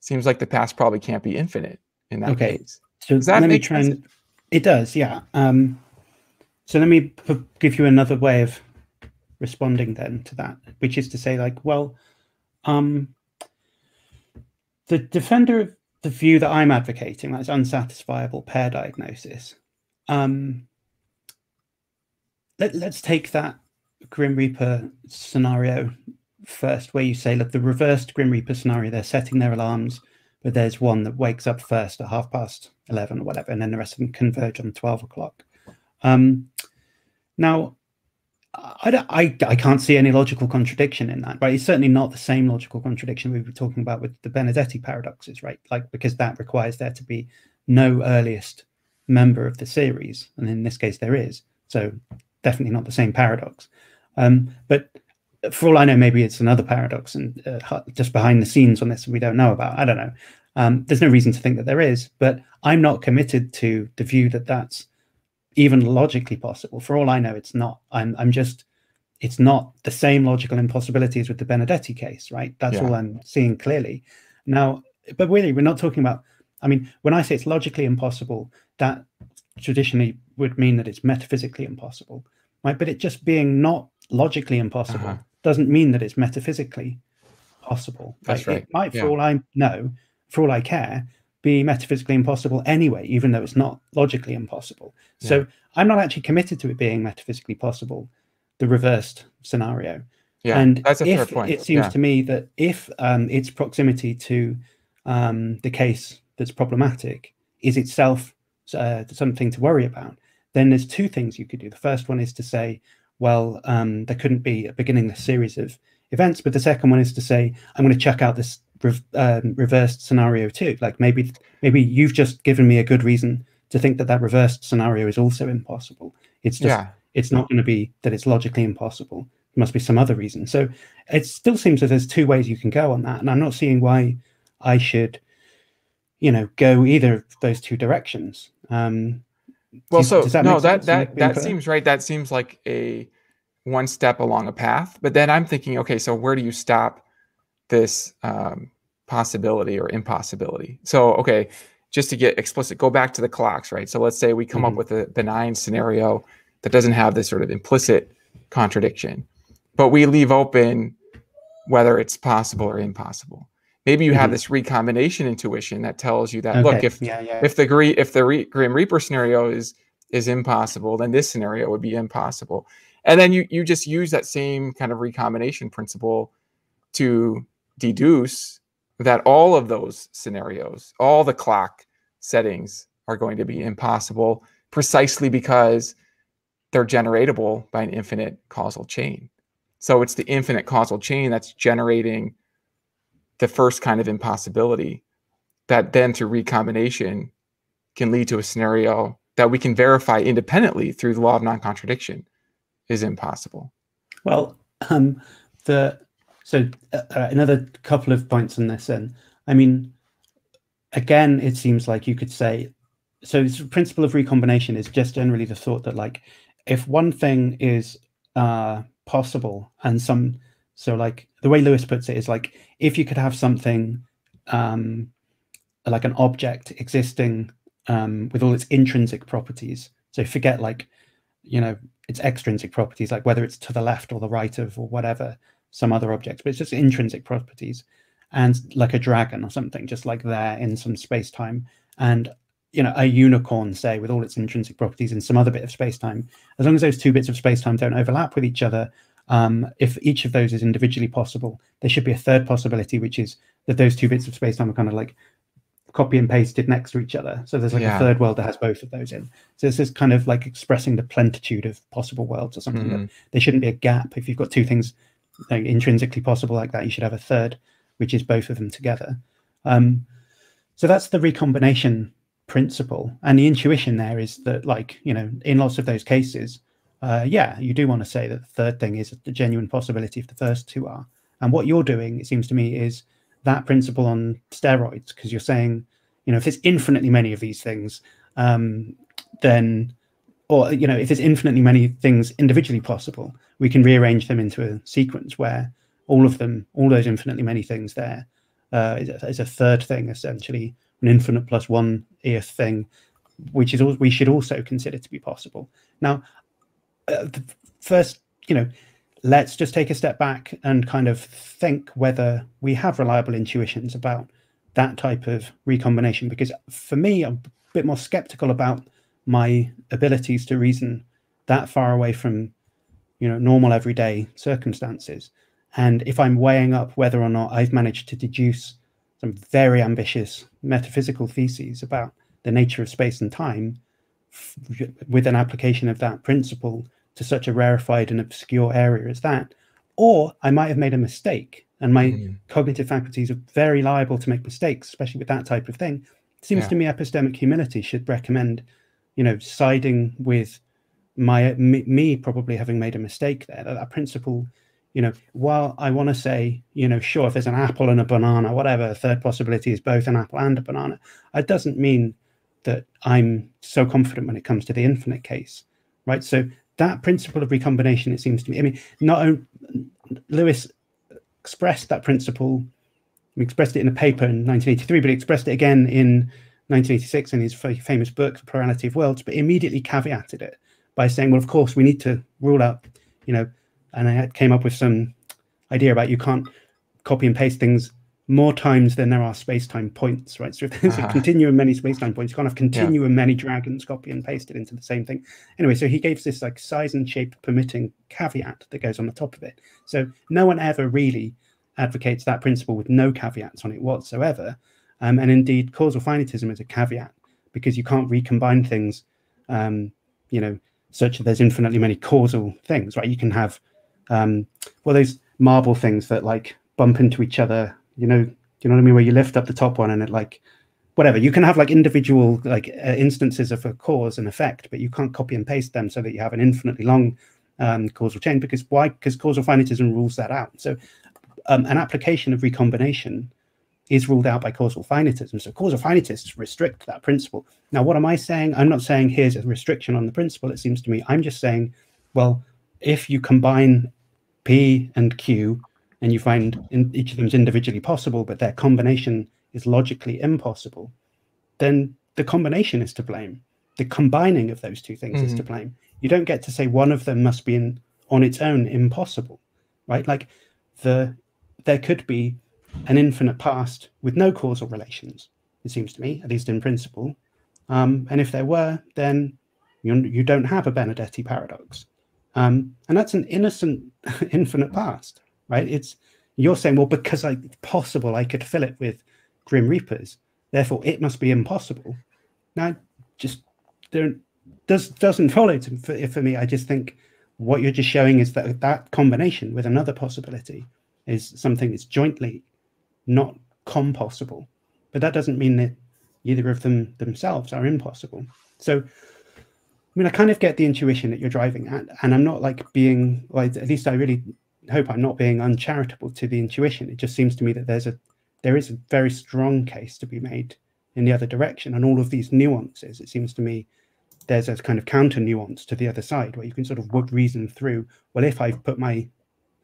seems like the past probably can't be infinite in that okay. case. So does that let me try and it does, yeah. Um, so let me give you another way of responding then to that, which is to say, like, well, um, the defender of the view that I'm advocating, that's unsatisfiable pair diagnosis. Um, let, let's take that Grim Reaper scenario first, where you say, look, the reversed Grim Reaper scenario, they're setting their alarms, but there's one that wakes up first at half past 11 or whatever, and then the rest of them converge on 12 o'clock. Um, now, I, I, I can't see any logical contradiction in that, right? It's certainly not the same logical contradiction we were talking about with the Benardete paradoxes, right? Like, because that requires there to be no earliest member of the series. And in this case, there is. So, definitely not the same paradox. Um, but for all I know, maybe it's another paradox and uh, just behind the scenes on this we don't know about. I don't know. Um, there's no reason to think that there is, but I'm not committed to the view that that's even logically possible. For all I know, it's not. I'm I'm just it's not the same logical impossibilities with the Benardete case, right? That's yeah. all I'm seeing clearly. Now, but really, we're not talking about. I mean, when I say it's logically impossible, that traditionally would mean that it's metaphysically impossible, right? But it just being not logically impossible uh-huh. doesn't mean that it's metaphysically possible. That's right. It might, for yeah. all I know, for all I care, be metaphysically impossible anyway, even though it's not logically impossible. Yeah. So I'm not actually committed to it being metaphysically possible, the reversed scenario. Yeah, and that's a if fair point. it seems yeah. to me that if um, its proximity to um, the case that's problematic is itself uh, something to worry about, then there's two things you could do. The first one is to say, well, um, there couldn't be a beginning the series of events. But the second one is to say, I'm going to check out this re- um, reversed scenario too. Like maybe maybe you've just given me a good reason to think that that reversed scenario is also impossible. It's just yeah. it's not going to be that it's logically impossible. It must be some other reason. So it still seems that there's two ways you can go on that, and I'm not seeing why I should, you know, go either of those two directions. Um, well, so that no, that that that seems right. That seems like a one step along a path. But then I'm thinking, okay, so where do you stop this um, possibility or impossibility? So okay, just to get explicit, go back to the clocks, right? So let's say we come mm-hmm. up with a benign scenario that doesn't have this sort of implicit contradiction, but we leave open whether it's possible or impossible. Maybe you mm-hmm. have this recombination intuition that tells you that okay. look, if yeah, yeah. if the if the Re- Grim Reaper scenario is is impossible, then this scenario would be impossible. And then you you just use that same kind of recombination principle to deduce that all of those scenarios, all the clock settings are going to be impossible precisely because they're generatable by an infinite causal chain. So it's the infinite causal chain that's generating the first kind of impossibility that then through recombination can lead to a scenario that we can verify independently through the law of non-contradiction is impossible. Well, um, the so uh, uh, another couple of points on this. And I mean, again, it seems like you could say so. The principle of recombination is just generally the thought that like if one thing is uh, possible and some so like the way Lewis puts it is like if you could have something um, like an object existing um, with all its intrinsic properties. So forget like you know its extrinsic properties, like whether it's to the left or the right of or whatever some other objects, but it's just intrinsic properties, and like a dragon or something, just like there in some space time, and you know a unicorn, say, with all its intrinsic properties in some other bit of space time. As long as those two bits of space time don't overlap with each other, um, if each of those is individually possible, there should be a third possibility, which is that those two bits of space time are kind of like copy and pasted next to each other. So there's like yeah. a third world that has both of those in. So this is kind of like expressing the plentitude of possible worlds or something. Mm-hmm. That there shouldn't be a gap. If you've got two things like, intrinsically possible like that, you should have a third, which is both of them together. Um, so that's the recombination principle. And the intuition there is that, like, you know, in lots of those cases, uh, yeah, you do want to say that the third thing is the genuine possibility if the first two are. And what you're doing, it seems to me, is that principle on steroids because you're saying, you know, if there's infinitely many of these things, um, then, or you know, if there's infinitely many things individually possible, we can rearrange them into a sequence where all of them, all those infinitely many things there, uh, is, a, is a third thing essentially, an infinite plus one earth thing, which is all we should also consider to be possible. Now, uh, first, you know, let's just take a step back and kind of think whether we have reliable intuitions about that type of recombination. Because for me, I'm a bit more skeptical about my abilities to reason that far away from, you know, normal everyday circumstances. And if I'm weighing up whether or not I've managed to deduce some very ambitious metaphysical theses about the nature of space and time with an application of that principle to such a rarefied and obscure area as that. Or I might have made a mistake, and my mm. cognitive faculties are very liable to make mistakes, especially with that type of thing. It seems yeah. to me epistemic humility should recommend, you know, siding with my me, me probably having made a mistake there. That, that principle, you know, while I want to say, you know, sure, if there's an apple and a banana, whatever, a third possibility is both an apple and a banana. It doesn't mean that I'm so confident when it comes to the infinite case, right? So that principle of recombination, it seems to me. I mean, not Lewis expressed that principle, expressed it in a paper in 1983, but he expressed it again in 1986 in his famous book, The Plurality of Worlds, but immediately caveated it by saying, well, of course, we need to rule out, you know, and I came up with some idea about you can't copy and paste things more times than there are space-time points, right? So if there's uh-huh. a continuum many space-time points, you can't have continuum yeah. many dragons copy and pasted into the same thing. Anyway, so he gave this like size and shape permitting caveat that goes on the top of it. So no one ever really advocates that principle with no caveats on it whatsoever. Um, and indeed, causal finitism is a caveat because you can't recombine things, um, you know, such that there's infinitely many causal things, right? You can have, um, well, those marble things that like bump into each other you know, you know what I mean? Where you lift up the top one and it like, whatever. You can have like individual like uh, instances of a cause and effect, but you can't copy and paste them so that you have an infinitely long um, causal chain because why? Because causal finitism rules that out. So um, an application of recombination is ruled out by causal finitism. So causal finitists restrict that principle. Now, what am I saying? I'm not saying here's a restriction on the principle. It seems to me I'm just saying, well, if you combine P and Q and you find in, each of them is individually possible, but their combination is logically impossible, then the combination is to blame. The combining of those two things mm-hmm. is to mm-hmm. blame. You don't get to say one of them must be in, on its own impossible, right? Like the there could be an infinite past with no causal relations. It seems to me, at least in principle. Um, and if there were, then you, you don't have a Benardete paradox. Um, and that's an innocent infinite past, right? It's you're saying, well, because I, it's possible I could fill it with Grim Reapers, therefore it must be impossible. Now, just don't does doesn't follow to, for, for me. I just think what you're just showing is that that combination with another possibility is something that's jointly not compossible. But that doesn't mean that either of them themselves are impossible. So, I mean, I kind of get the intuition that you're driving at, and I'm not like being, well, at least I really hope I'm not being uncharitable to the intuition. It just seems to me that there's a there is a very strong case to be made in the other direction, and all of these nuances. It seems to me there's a kind of counter nuance to the other side where you can sort of reason through. Well, if I put my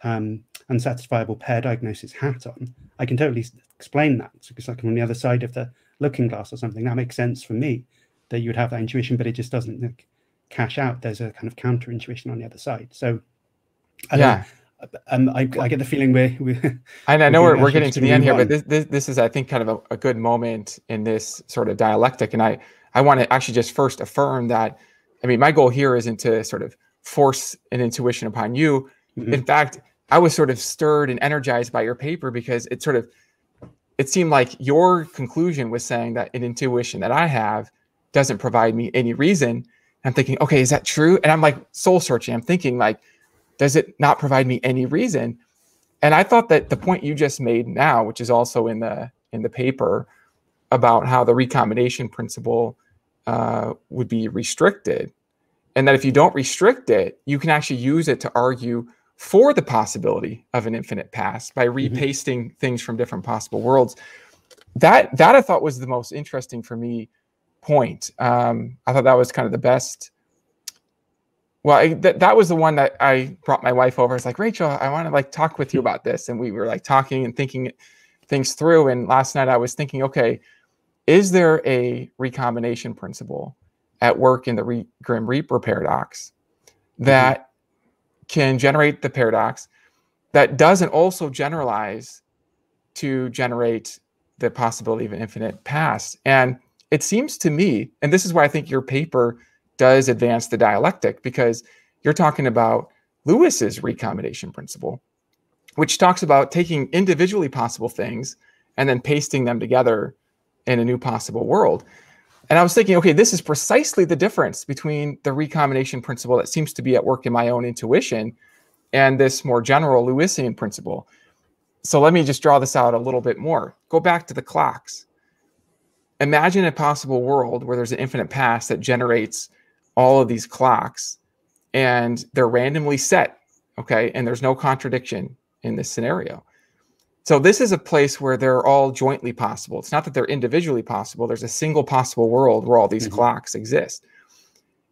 um, unsatisfiable pair diagnosis hat on, I can totally explain that. because like I'm on the other side of the looking glass or something. That makes sense for me that you would have that intuition, but it just doesn't like, cash out. There's a kind of counter intuition on the other side. So I yeah. Um, I, I, get the feeling we're. we're I know we're, we're getting to the end here, but this, this, this is, I think, kind of a, a, good moment in this sort of dialectic. And I, I want to actually just first affirm that. I mean, my goal here isn't to sort of force an intuition upon you. Mm-hmm. In fact, I was sort of stirred and energized by your paper because it sort of it seemed like your conclusion was saying that an intuition that I have doesn't provide me any reason. I'm thinking, okay, is that true? And I'm like soul searching. I'm thinking like, does it not provide me any reason? And I thought that the point you just made now, which is also in the in the paper, about how the recombination principle uh, would be restricted, and that if you don't restrict it, you can actually use it to argue for the possibility of an infinite past by mm-hmm. repasting mm-hmm. things from different possible worlds. That that I thought was the most interesting for me point. Um, I thought that was kind of the best. Well, I, that that was the one that I brought my wife over. It's like Rachel, I want to like talk with you about this, and we were like talking and thinking things through. And last night I was thinking, okay, is there a recombination principle at work in the Re- Grim Reaper paradox mm-hmm. that can generate the paradox that doesn't also generalize to generate the possibility of an infinite past. And it seems to me, and this is why I think your paper does advance the dialectic, because you're talking about Lewis's recombination principle, which talks about taking individually possible things and then pasting them together in a new possible world. And I was thinking, okay, this is precisely the difference between the recombination principle that seems to be at work in my own intuition and this more general Lewisian principle. So let me just draw this out a little bit more. Go back to the clocks. Imagine a possible world where there's an infinite past that generates all of these clocks and they're randomly set, okay? And there's no contradiction in this scenario. So this is a place where they're all jointly possible. It's not that they're individually possible. There's a single possible world where all these mm-hmm. clocks exist.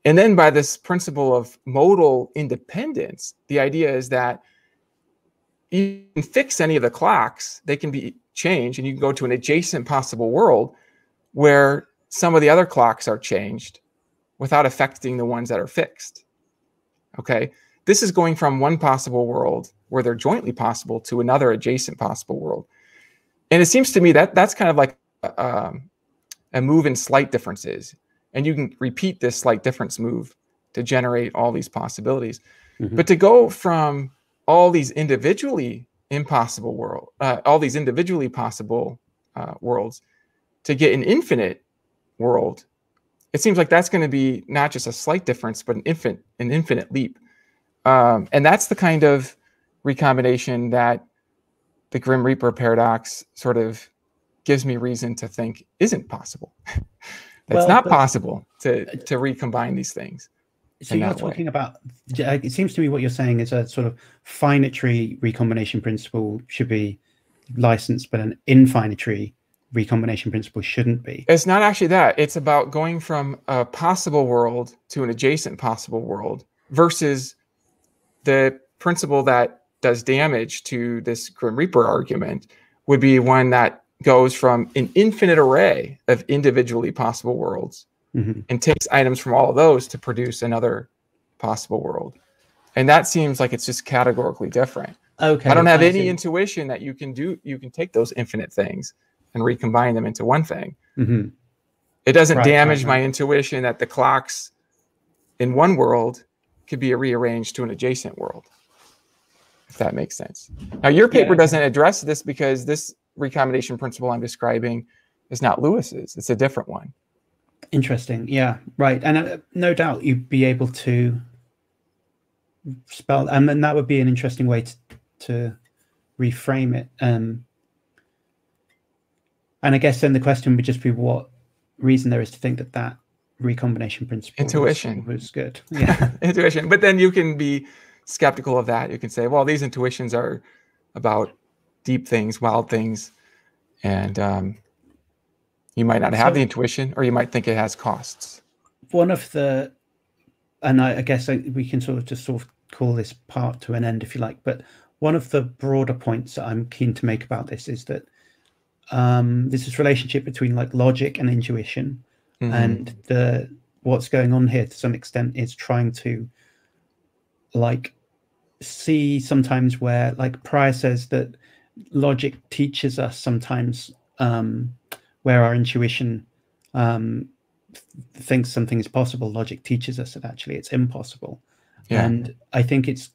And then by this principle of modal independence, the idea is that you can fix any of the clocks, they can be changed, and you can go to an adjacent possible world where some of the other clocks are changed without affecting the ones that are fixed. Okay. This is going from one possible world where they're jointly possible to another adjacent possible world. And it seems to me that that's kind of like um, a move in slight differences. And you can repeat this slight difference move to generate all these possibilities. Mm-hmm. But to go from all these individually impossible world, uh, all these individually possible uh, worlds, to get an infinite world, it seems like that's going to be not just a slight difference, but an infinite, an infinite leap. Um, and that's the kind of recombination that the Grim Reaper paradox sort of gives me reason to think isn't possible. That's well, not possible to uh, to recombine these things. So you're talking way. about. It seems to me what you're saying is a sort of finitary recombination principle should be licensed, but an infinitary recombination principle shouldn't be. It's not actually that. It's about going from a possible world to an adjacent possible world versus the principle that does damage to this Grim Reaper argument would be one that goes from an infinite array of individually possible worlds mm-hmm. and takes items from all of those to produce another possible world. And that seems like it's just categorically different. Okay. I don't have I any see. intuition that you can do you can take those infinite things and recombine them into one thing. Mm-hmm. It doesn't right, damage right, right. my intuition that the clocks in one world could be rearranged to an adjacent world. If that makes sense. Now your paper yeah. doesn't address this because this recombination principle I'm describing is not Lewis's. It's a different one. Interesting. Yeah, right. And uh, no doubt you'd be able to spell, and then that would be an interesting way to, to reframe it. Um, and I guess then the question would just be what reason there is to think that that recombination principle intuition was, was good. Yeah, intuition. But then you can be skeptical of that. You can say, well, these intuitions are about deep things, wild things, and um, you might not have so, the intuition, or you might think it has costs. One of the, and I, I guess we can sort of just sort of call this part to an end, if you like. But one of the broader points that I'm keen to make about this is that um, there's this relationship between like logic and intuition, mm-hmm. and the what's going on here to some extent is trying to like see sometimes where like Prior says that logic teaches us sometimes um, where our intuition um, thinks something is possible. Logic teaches us that actually it's impossible. Yeah. And I think it's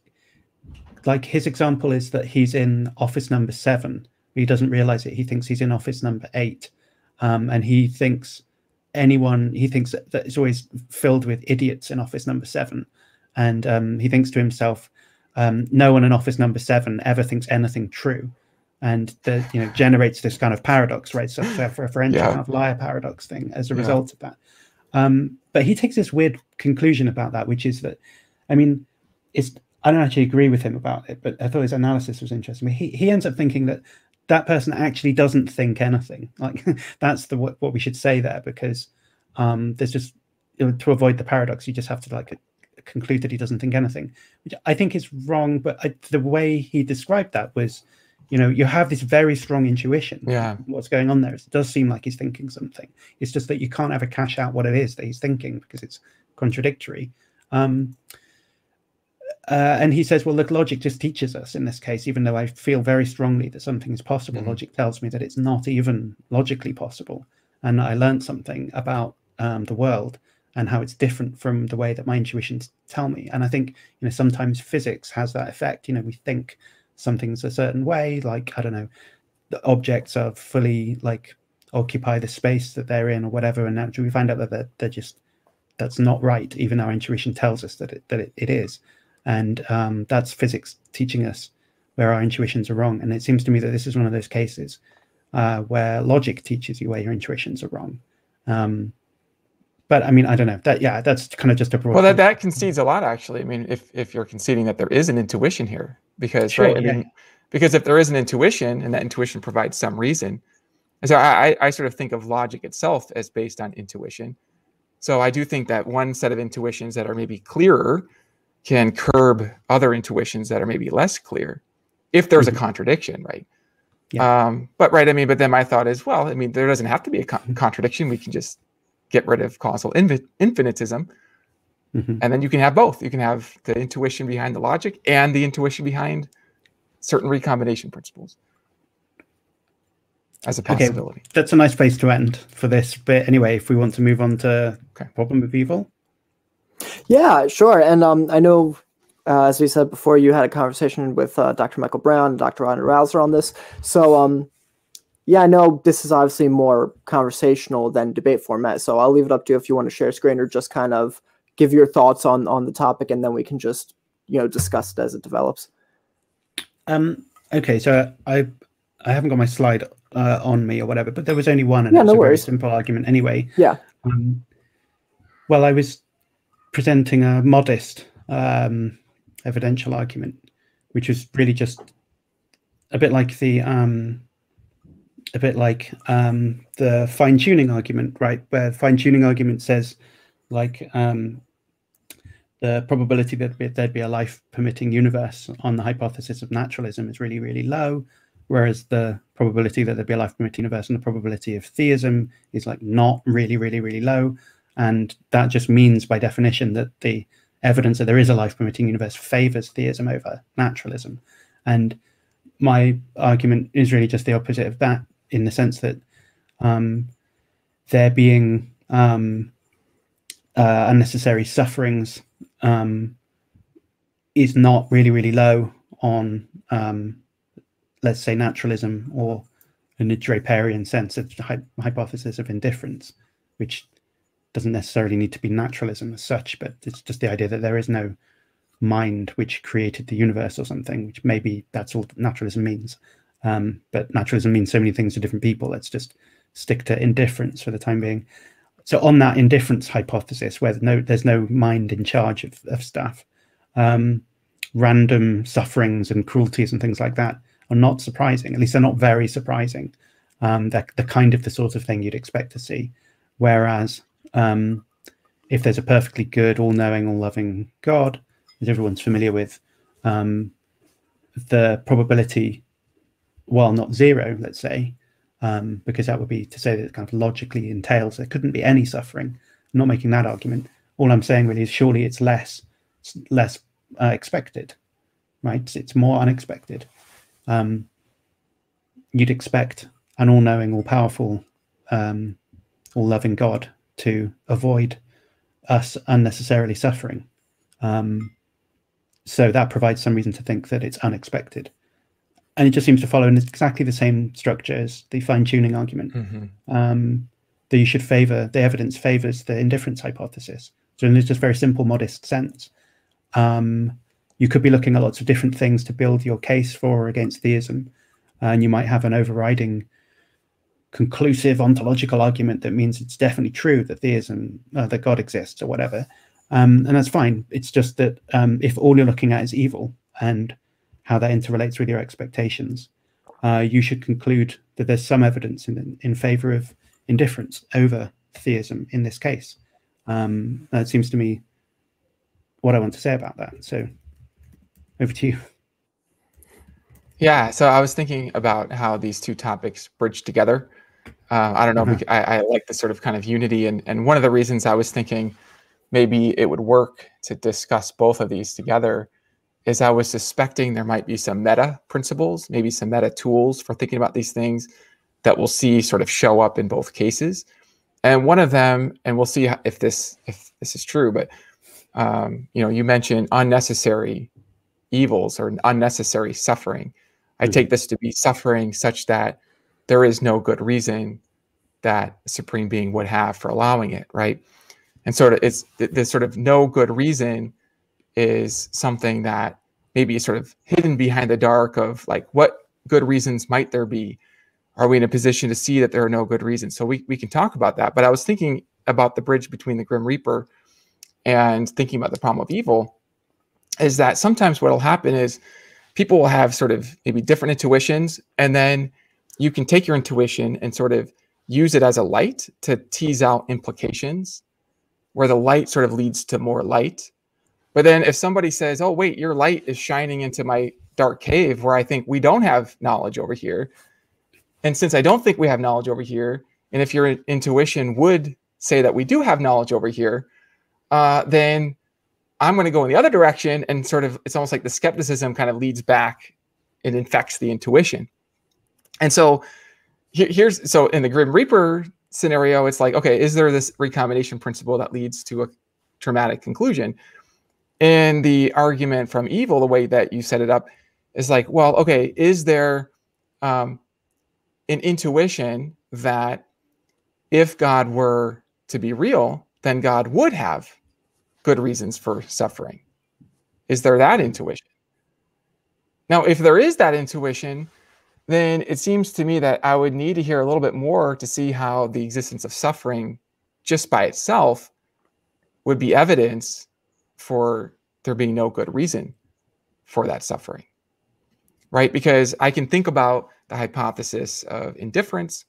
like his example is that he's in office number seven. He doesn't realize it. He thinks he's in office number eight. Um, and he thinks anyone, he thinks that, that it's always filled with idiots in office number seven. And um, he thinks to himself, um, no one in office number seven ever thinks anything true and that you know generates this kind of paradox, right? So, so for a French yeah. kind of liar paradox thing as a yeah. result of that. Um, but he takes this weird conclusion about that, which is that, I mean, it's I don't actually agree with him about it, but I thought his analysis was interesting. He he ends up thinking that that person actually doesn't think anything. Like that's the what, what we should say there, because um, there's just to avoid the paradox, you just have to like conclude that he doesn't think anything, which I think is wrong. But I, the way he described that was you know you have this very strong intuition yeah. what's going on there. It does seem like he's thinking something. It's just that you can't ever cash out what it is that he's thinking because it's contradictory. Um, uh, and he says well look logic just teaches us in this case even though i feel very strongly that something is possible. Mm-hmm. logic tells me that it's not even logically possible. And i learned something about um, the world and how it's different from the way that my intuitions tell me. And i think you know sometimes physics has that effect. You know we think something's a certain way like i don't know the objects are fully like occupy the space that they're in or whatever and actually we find out that they're, they're just that's not right. Even our intuition tells us that it that it, it is. And um, that's physics teaching us where our intuitions are wrong. And it seems to me that this is one of those cases uh, where logic teaches you where your intuitions are wrong. Um, but I mean, I don't know. That yeah, that's kind of just a broad. Well, that, that concedes a lot, actually. I mean, if if you're conceding that there is an intuition here, because sure, right, I yeah. mean, because if there is an intuition and that intuition provides some reason, and so I I sort of think of logic itself as based on intuition. So I do think that one set of intuitions that are maybe clearer can curb other intuitions that are maybe less clear, if there's mm-hmm. a contradiction, right? Yeah. Um, but right, I mean, but then my thought is, well, I mean, there doesn't have to be a con- contradiction. We can just get rid of causal infi- infinitism. Mm-hmm. And then you can have both. You can have the intuition behind the logic and the intuition behind certain recombination principles as a possibility. Okay, that's a nice place to end for this bit. Anyway, if we want to move on to okay. problem of evil. Yeah, sure. And um, I know, uh, as we said before, you had a conversation with uh, Dr. Michael Brown, Dr. Ron Rauser on this. So um, yeah, I know this is obviously more conversational than debate format, so I'll leave it up to you if you want to share screen or just kind of give your thoughts on on the topic, and then we can just you know discuss it as it develops. Um. Okay, so I I haven't got my slide uh, on me or whatever, but there was only one, and yeah, no a worries. very simple argument anyway. Yeah. Um, well, I was presenting a modest um, evidential argument, which is really just a bit like the um, a bit like um, the fine tuning argument, right? Where fine tuning argument says, like, um, the probability that there'd be a life permitting universe on the hypothesis of naturalism is really, really low, whereas the probability that there'd be a life permitting universe and the probability of theism is like not really, really, really low. And that just means, by definition, that the evidence that there is a life permitting universe favors theism over naturalism. And my argument is really just the opposite of that, in the sense that um, there being um, uh, unnecessary sufferings um, is not really, really low on, um, let's say, naturalism or in a Draperian sense of the hypothesis of indifference, which doesn't necessarily need to be naturalism as such, but it's just the idea that there is no mind which created the universe or something, which maybe that's all naturalism means. Um, but naturalism means so many things to different people. Let's just stick to indifference for the time being. So on that indifference hypothesis, where no, there's no mind in charge of, of stuff, um, random sufferings and cruelties and things like that are not surprising. At least they're not very surprising. Um, they're the kind of the sort of thing you'd expect to see. Whereas um, if there's a perfectly good, all-knowing, all-loving God, as everyone's familiar with, um, the probability, while not zero, let's say, um, because that would be to say that it kind of logically entails there couldn't be any suffering. I'm not making that argument. All I'm saying really is surely it's less, it's less uh, expected, right? It's, more unexpected. Um, you'd expect an all-knowing, all-powerful, um, all-loving God to avoid us unnecessarily suffering. Um, so that provides some reason to think that it's unexpected. And it just seems to follow in exactly the same structure as the fine tuning argument. Mm-hmm. Um, that you should favor the evidence favors the indifference hypothesis. So in this just very simple, modest sense, um, you could be looking at lots of different things to build your case for or against theism, and you might have an overriding conclusive ontological argument that means it's definitely true that theism, uh, that God exists or whatever. Um, and that's fine. It's just that um, if all you're looking at is evil and how that interrelates with your expectations, uh, you should conclude that there's some evidence in, in favor of indifference over theism in this case. Um, that seems to me what I want to say about that. So over to you. Yeah, so I was thinking about how these two topics bridge together. Uh, I don't know. Mm-hmm. I, I, like the sort of kind of unity, and and one of the reasons I was thinking maybe it would work to discuss both of these together is I was suspecting there might be some meta principles, maybe some meta tools for thinking about these things that we'll see sort of show up in both cases. And one of them, and we'll see if this if this is true, but um, you know, you mentioned unnecessary evils or unnecessary suffering. I mm-hmm. take this to be suffering such that there is no good reason that supreme being would have for allowing it, right? And sort of it's the sort of no good reason is something that maybe is sort of hidden behind the dark of like what good reasons might there be? Are we in a position to see that there are no good reasons? So we, we can talk about that. But I was thinking about the bridge between the Grim Reaper and thinking about the problem of evil is that sometimes what will happen is people will have sort of maybe different intuitions and then you can take your intuition and sort of use it as a light to tease out implications where the light sort of leads to more light. But then if somebody says, oh, wait, your light is shining into my dark cave where I think we don't have knowledge over here. And since I don't think we have knowledge over here, and if your intuition would say that we do have knowledge over here, uh, then I'm going to go in the other direction and sort of it's almost like the skepticism kind of leads back and infects the intuition. And so here, here's so in the Grim Reaper scenario, it's like, okay, is there this recombination principle that leads to a traumatic conclusion? And the argument from evil, the way that you set it up, is like, well, okay, is there um, an intuition that if God were to be real, then God would have good reasons for suffering? Is there that intuition? Now, if there is that intuition, then it seems to me that I would need to hear a little bit more to see how the existence of suffering just by itself would be evidence for there being no good reason for that suffering, right? Because I can think about the hypothesis of indifference,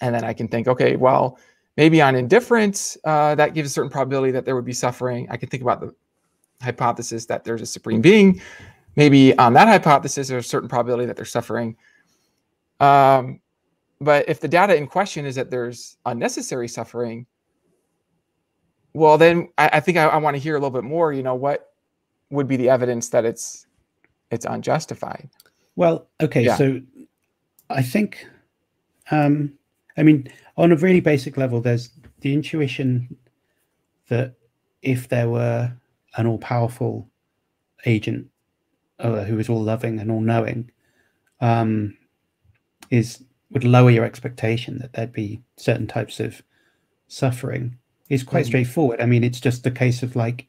and then I can think, okay, well, maybe on indifference, uh, that gives a certain probability that there would be suffering. I can think about the hypothesis that there's a supreme being. Maybe on that hypothesis, there's a certain probability that they're suffering. Um, but if the data in question is that there's unnecessary suffering, well, then I, I think I, I want to hear a little bit more. You know, what would be the evidence that it's it's unjustified? Well, okay, yeah. so I think, um, I mean, on a really basic level, there's the intuition that if there were an all-powerful agent uh, who is all loving and all knowing, um, is would lower your expectation that there'd be certain types of suffering is quite mm. straightforward. I mean, it's just a case of like,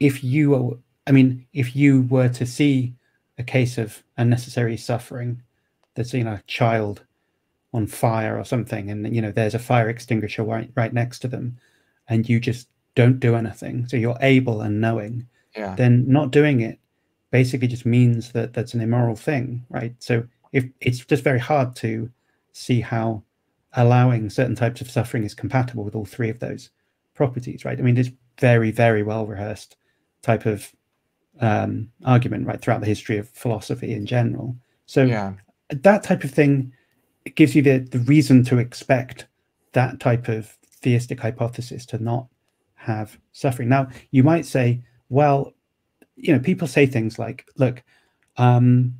if you, are, I mean, if you were to see a case of unnecessary suffering, that's you know, a child on fire or something, and you know, there's a fire extinguisher right right next to them, and you just don't do anything, so you're able and knowing, yeah. then not doing it basically just means that that's an immoral thing, right? So if it's just very hard to see how allowing certain types of suffering is compatible with all three of those properties, right? I mean, it's very, very well rehearsed type of um, argument, right, throughout the history of philosophy in general. So yeah. that type of thing it gives you the, the reason to expect that type of theistic hypothesis to not have suffering. Now, you might say, well, you know, people say things like, look, um,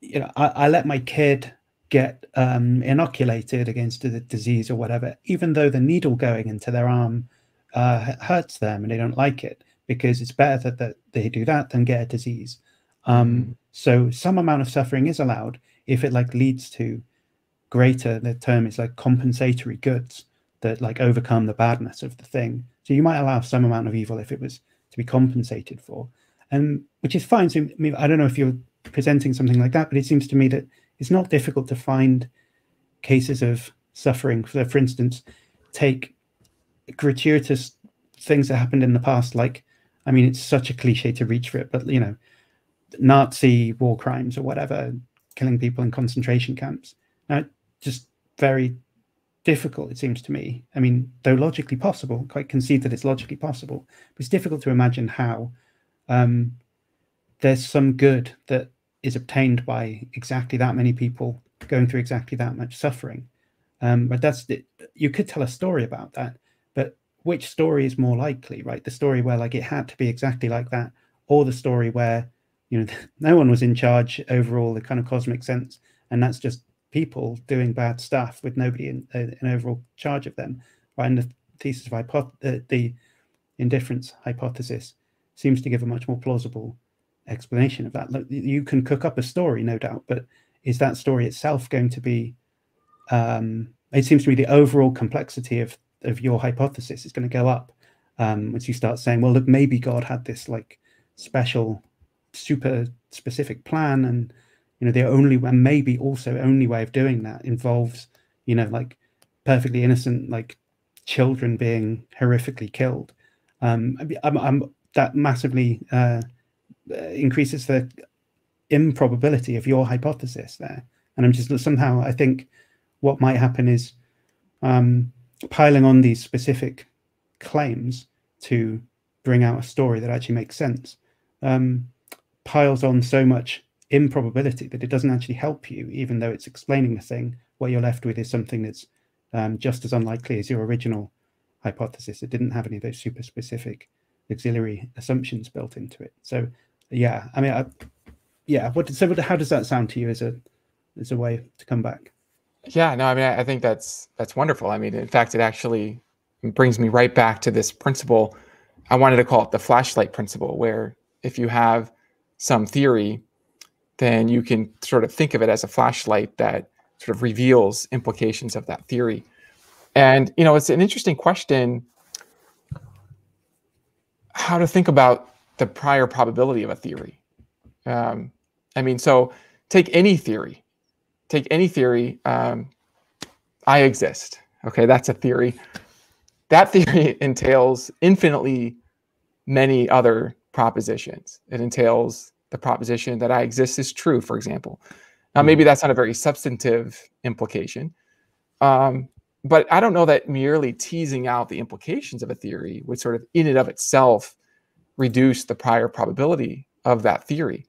you know, I, I let my kid get um, inoculated against a disease or whatever, even though the needle going into their arm uh, hurts them and they don't like it, because it's better that, that they do that than get a disease. Um, mm-hmm. so some amount of suffering is allowed if it like leads to greater. The term is like compensatory goods that like overcome the badness of the thing. So you might allow some amount of evil if it was to be compensated for, and which is fine. So I, mean, I don't know if you're presenting something like that, but it seems to me that it's not difficult to find cases of suffering. So, for instance, take gratuitous things that happened in the past, like, I mean, it's such a cliche to reach for it, but, you know, Nazi war crimes or whatever, killing people in concentration camps. Now, just very difficult, it seems to me. I mean, though logically possible, quite concede that it's logically possible, but it's difficult to imagine how um, there's some good that is obtained by exactly that many people going through exactly that much suffering. Um, but that's the, you could tell a story about that, but which story is more likely, right? The story where like it had to be exactly like that, or the story where you know no one was in charge overall, the kind of cosmic sense, and that's just people doing bad stuff with nobody in, uh, in overall charge of them. Right? And the thesis of hypo- uh, the indifference hypothesis seems to give a much more plausible explanation of that. You can cook up a story, no doubt, but is that story itself going to be? Um, it seems to me the overall complexity of of your hypothesis is going to go up um, once you start saying, well, look, maybe God had this like special, super specific plan, and you know the only and maybe also only way of doing that involves you know like perfectly innocent like children being horrifically killed. Um, I'm, I'm that massively uh, increases the improbability of your hypothesis there. And I'm just somehow I think what might happen is um, piling on these specific claims to bring out a story that actually makes sense um, piles on so much improbability that it doesn't actually help you, even though it's explaining the thing. What you're left with is something that's um, just as unlikely as your original hypothesis. It didn't have any of those super specific auxiliary assumptions built into it. So yeah, I mean, I, yeah. What so? How does that sound to you as a as a way to come back? Yeah, no, I mean, I think that's that's wonderful. I mean, in fact, it actually brings me right back to this principle. I wanted to call it the flashlight principle, where if you have some theory, then you can sort of think of it as a flashlight that sort of reveals implications of that theory. And you know, it's an interesting question how to think about the prior probability of a theory. Um, I mean, so take any theory, take any theory. Um, I exist. Okay, that's a theory. that theory entails infinitely many other propositions. It entails the proposition that I exist is true, for example. Now, maybe mm-hmm. that's not a very substantive implication, um, but I don't know that merely teasing out the implications of a theory would sort of, in and of itself, reduce the prior probability of that theory.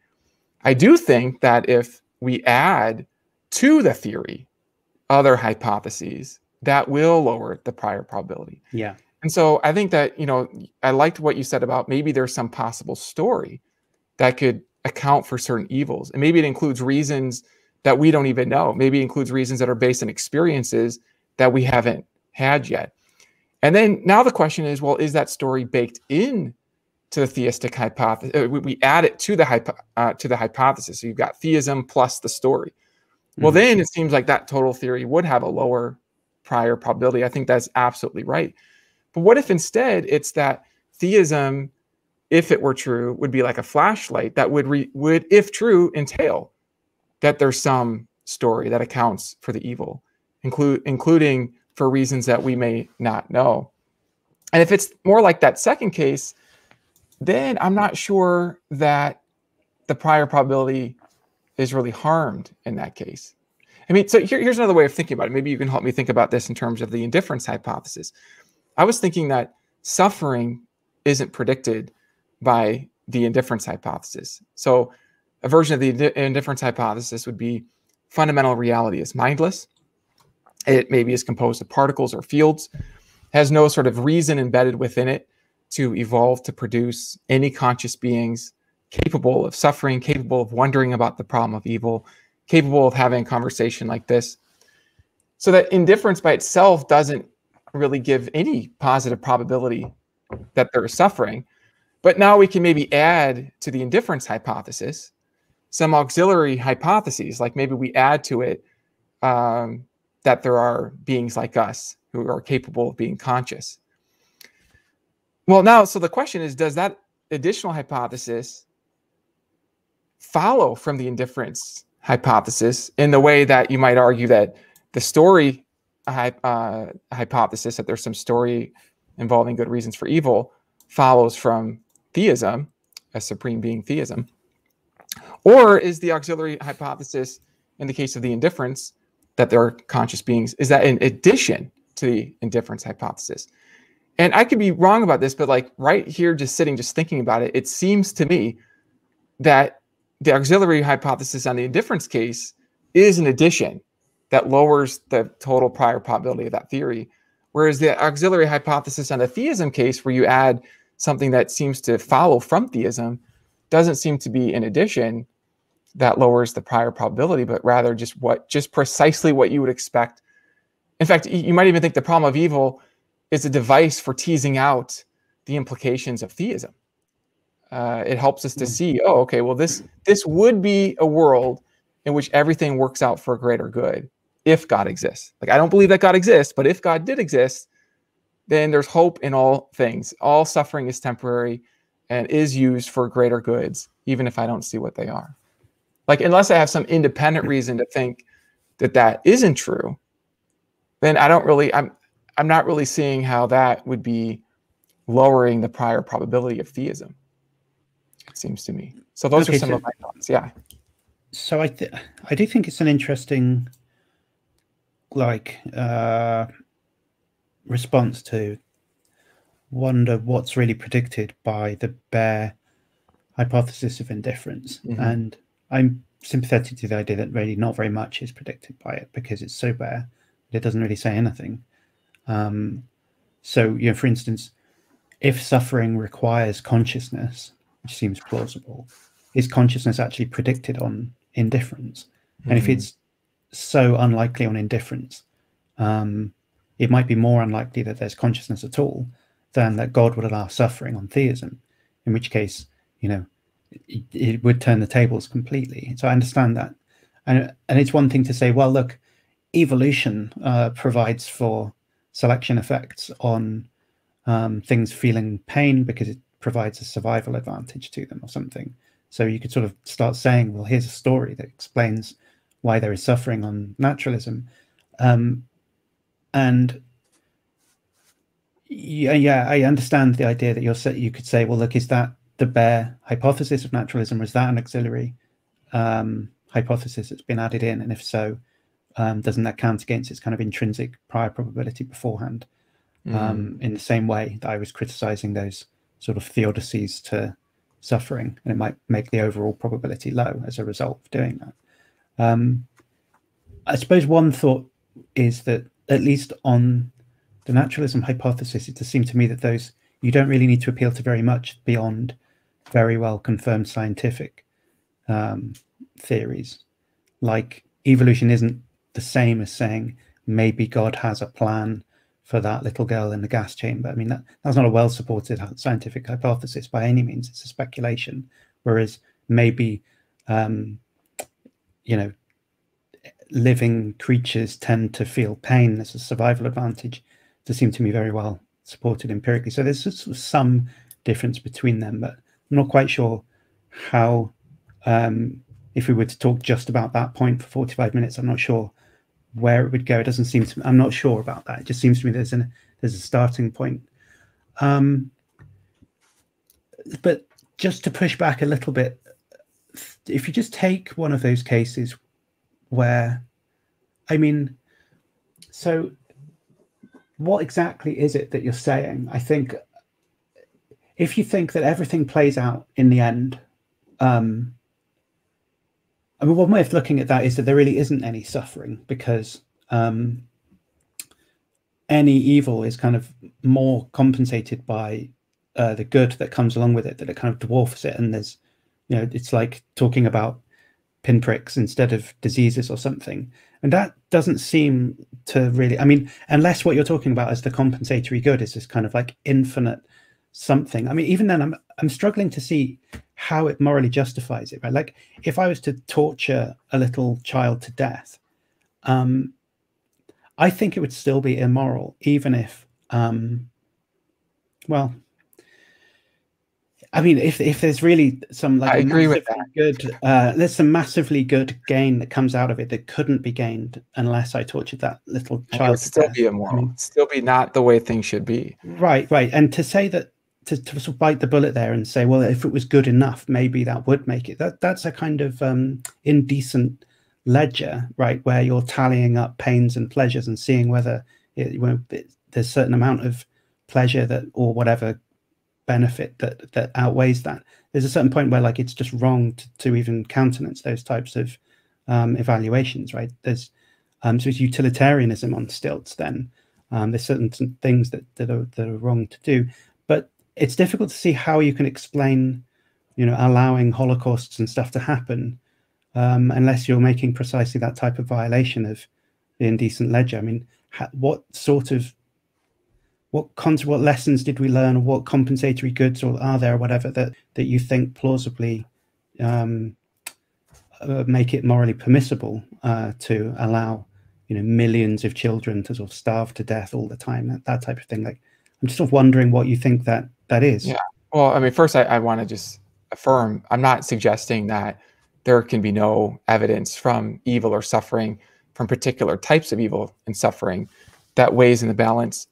I do think that if we add to the theory other hypotheses, that will lower the prior probability. Yeah. And so I think that, you know, I liked what you said about maybe there's some possible story that could account for certain evils. And maybe it includes reasons that we don't even know. Maybe it includes reasons that are based on experiences that we haven't had yet. And then now the question is, well, is that story baked in to the theistic hypothesis? Uh, we add it to the hypo, uh, to the hypothesis. So you've got theism plus the story. Well, then it seems like that total theory would have a lower prior probability. I think that's absolutely right. But what if instead it's that theism, if it were true, would be like a flashlight that would re- would, if true, entail that there's some story that accounts for the evil, include including for reasons that we may not know. And if it's more like that second case, then I'm not sure that the prior probability is really harmed in that case. I mean, so here, here's another way of thinking about it. Maybe you can help me think about this in terms of the indifference hypothesis. I was thinking that suffering isn't predicted by the indifference hypothesis. So, a version of the indifference hypothesis would be fundamental reality is mindless. It maybe is composed of particles or fields, has no sort of reason embedded within it to evolve to produce any conscious beings capable of suffering, capable of wondering about the problem of evil, capable of having a conversation like this. So that indifference by itself doesn't really give any positive probability that they're suffering. But now we can maybe add to the indifference hypothesis some auxiliary hypotheses, like maybe we add to it um, that there are beings like us who are capable of being conscious. Well, now, so the question is does that additional hypothesis follow from the indifference hypothesis in the way that you might argue that the story uh, hypothesis that there's some story involving good reasons for evil follows from theism, a supreme being theism? Or is the auxiliary hypothesis, in the case of the indifference, that there are conscious beings, is that in addition to the indifference hypothesis? And I could be wrong about this, but like right here, just sitting, just thinking about it, it seems to me that the auxiliary hypothesis on the indifference case is an addition that lowers the total prior probability of that theory. Whereas the auxiliary hypothesis on the theism case, where you add something that seems to follow from theism, doesn't seem to be an addition that lowers the prior probability, but rather just what just precisely what you would expect. In fact, you might even think the problem of evil is a device for teasing out the implications of theism. Uh, it helps us to hmm. see, oh, okay, well, this this would be a world in which everything works out for a greater good if God exists. Like I don't believe that God exists, but if God did exist, then there's hope in all things. All suffering is temporary and is used for greater goods, even if I don't see what they are. Like unless I have some independent reason to think that that isn't true, then I don't really I'm I'm not really seeing how that would be lowering the prior probability of theism. It seems to me. So those okay, are some so, of my thoughts. Yeah. So I th- I do think it's an interesting like uh, response to wonder what's really predicted by the bare hypothesis of indifference. Mm-hmm. And I'm sympathetic to the idea that really not very much is predicted by it because it's so bare that it doesn't really say anything. Um, so, you know, for instance, if suffering requires consciousness, which seems plausible, is consciousness actually predicted on indifference? Mm-hmm. And if mm-hmm. it's so unlikely on indifference, um, it might be more unlikely that there's consciousness at all than that God would allow suffering on theism, in which case, you know, it, it would turn the tables completely. So I understand that. And, and it's one thing to say, well, look, evolution uh, provides for selection effects on um, things feeling pain because it provides a survival advantage to them or something. So you could sort of start saying, well, here's a story that explains why there is suffering on naturalism. Um, and Yeah, yeah, I understand the idea that you're you could say, well, look, is that the bare hypothesis of naturalism, or is that an auxiliary um, hypothesis that's been added in? And if so, um, doesn't that count against its kind of intrinsic prior probability beforehand? Mm. Um, in the same way that I was criticizing those sort of theodicies to suffering, and it might make the overall probability low as a result of doing that. Um, I suppose one thought is that at least on the naturalism hypothesis, it does seem to me that those you don't really need to appeal to very much beyond very well confirmed scientific um, theories. Like evolution isn't the same as saying maybe God has a plan for that little girl in the gas chamber. I mean, that, that's not a well supported scientific hypothesis by any means. It's a speculation. Whereas maybe, um, you know, living creatures tend to feel pain as a survival advantage to seem to me very well supported empirically. So there's sort of some difference between them, but I'm not quite sure how, um, if we were to talk just about that point for 45 minutes, I'm not sure where it would go. It doesn't seem to, I'm not sure about that. It just seems to me there's, an, there's a starting point. Um, but just to push back a little bit, if you just take one of those cases where, I mean, so what exactly is it that you're saying? I think if you think that everything plays out in the end, um, I mean, one way of looking at that is that there really isn't any suffering because um, any evil is kind of more compensated by uh, the good that comes along with it, that it kind of dwarfs it. And there's, you know, it's like talking about pinpricks instead of diseases or something. And that doesn't seem to really, I mean, unless what you're talking about is the compensatory good is this kind of like infinite something. I mean, even then, I'm, I'm struggling to see how it morally justifies it, right? Like if I was to torture a little child to death, um, I think it would still be immoral, even if, um, well, I mean, if if there's really some like I agree with that. good, uh, there's some massively good gain that comes out of it that couldn't be gained unless I tortured that little child. It would still death. be immoral. I mean, still be not the way things should be. Right, right. And to say that to, to sort of bite the bullet there and say, well, if it was good enough, maybe that would make it. That that's a kind of um, indecent ledger, right, where you're tallying up pains and pleasures and seeing whether it, it, there's a certain amount of pleasure that or whatever benefit that that outweighs that. There's a certain point where like it's just wrong to, to even countenance those types of um, evaluations, right? There's um, so it's utilitarianism on stilts. Then um, there's certain things that that are, that are wrong to do, it's difficult to see how you can explain, you know, allowing holocausts and stuff to happen um, unless you're making precisely that type of violation of the indecent ledger. I mean, what sort of what cons what lessons did we learn what compensatory goods or are there or whatever that that you think plausibly um, uh, make it morally permissible uh, to allow you know millions of children to sort of starve to death all the time that, that type of thing like i'm just sort of wondering what you think that that is yeah well i mean first i, I want to just affirm i'm not suggesting that there can be no evidence from evil or suffering from particular types of evil and suffering that weighs in the balance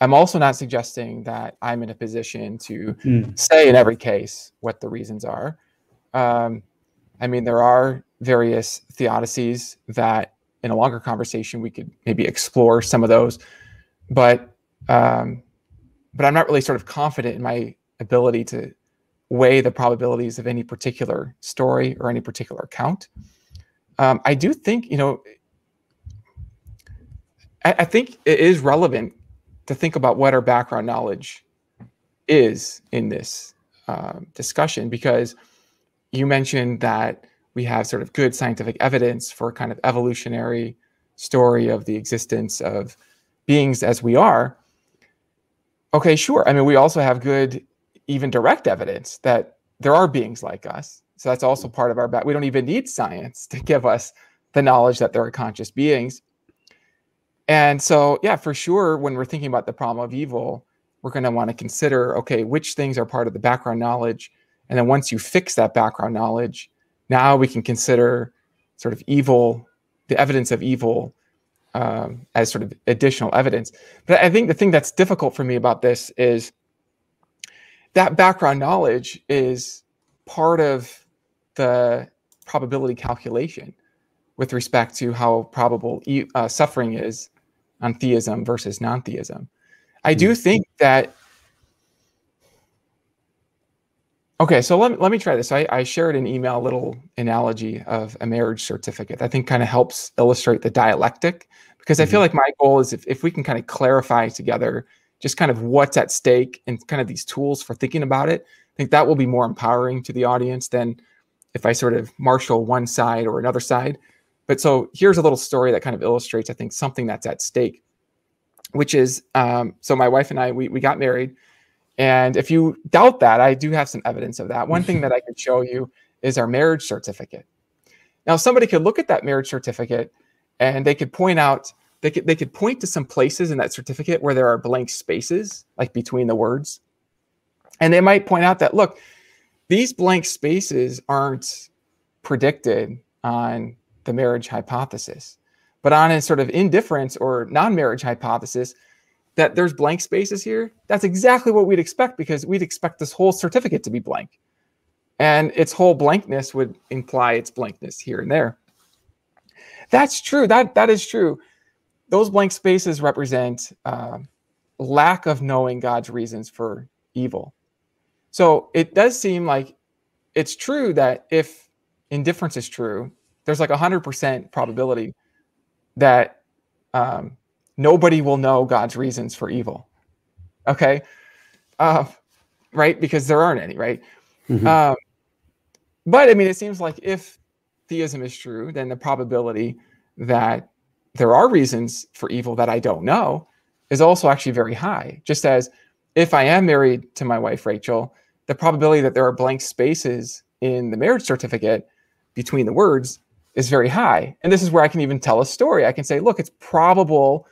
I'm also not suggesting that I'm in a position to mm. say in every case what the reasons are. Um, I mean, there are various theodicies that in a longer conversation we could maybe explore some of those, but um, but I'm not really sort of confident in my ability to weigh the probabilities of any particular story or any particular account. Um, I do think, you know, I, I think it is relevant to think about what our background knowledge is in this uh, discussion because you mentioned that we have sort of good scientific evidence for kind of evolutionary story of the existence of beings as we are okay sure. I mean we also have good even direct evidence that there are beings like us. So that's also part of our back we don't even need science to give us the knowledge that there are conscious beings. And so, yeah, for sure, when we're thinking about the problem of evil, we're going to want to consider okay, which things are part of the background knowledge. And then once you fix that background knowledge, now we can consider sort of evil, the evidence of evil um, as sort of additional evidence. But I think the thing that's difficult for me about this is that background knowledge is part of the probability calculation with respect to how probable uh, suffering is on theism versus non-theism. I do hmm. think that. Okay, so let me, let me try this. I, I shared an email little analogy of a marriage certificate. I think kind of helps illustrate the dialectic because I feel mm-hmm. like my goal is if, if we can kind of clarify together just kind of what's at stake and kind of these tools for thinking about it, I think that will be more empowering to the audience than if I sort of marshal one side or another side. But so here's a little story that kind of illustrates, I think, something that's at stake, which is um, so my wife and I, we, we got married. And if you doubt that, I do have some evidence of that. One thing mm-hmm. that I could show you is our marriage certificate. Now, somebody could look at that marriage certificate and they could point out, they could, they could point to some places in that certificate where there are blank spaces, like between the words. And they might point out that, look, these blank spaces aren't predicted on the marriage hypothesis. But on a sort of indifference or non marriage hypothesis, that there's blank spaces here, that's exactly what we'd expect because we'd expect this whole certificate to be blank. And its whole blankness would imply its blankness here and there. That's true. That that is true. Those blank spaces represent uh, lack of knowing God's reasons for evil. So it does seem like it's true that if indifference is true, there's like a hundred percent probability that um, nobody will know God's reasons for evil. Okay, uh, right? Because there aren't any, right? Mm-hmm. Um, but I mean, it seems like if theism is true, then the probability that there are reasons for evil that I don't know is also actually very high. Just as if I am married to my wife, Rachel, the probability that there are blank spaces in the marriage certificate between the words is very high. And this is where I can even tell a story. I can say, look, it's probable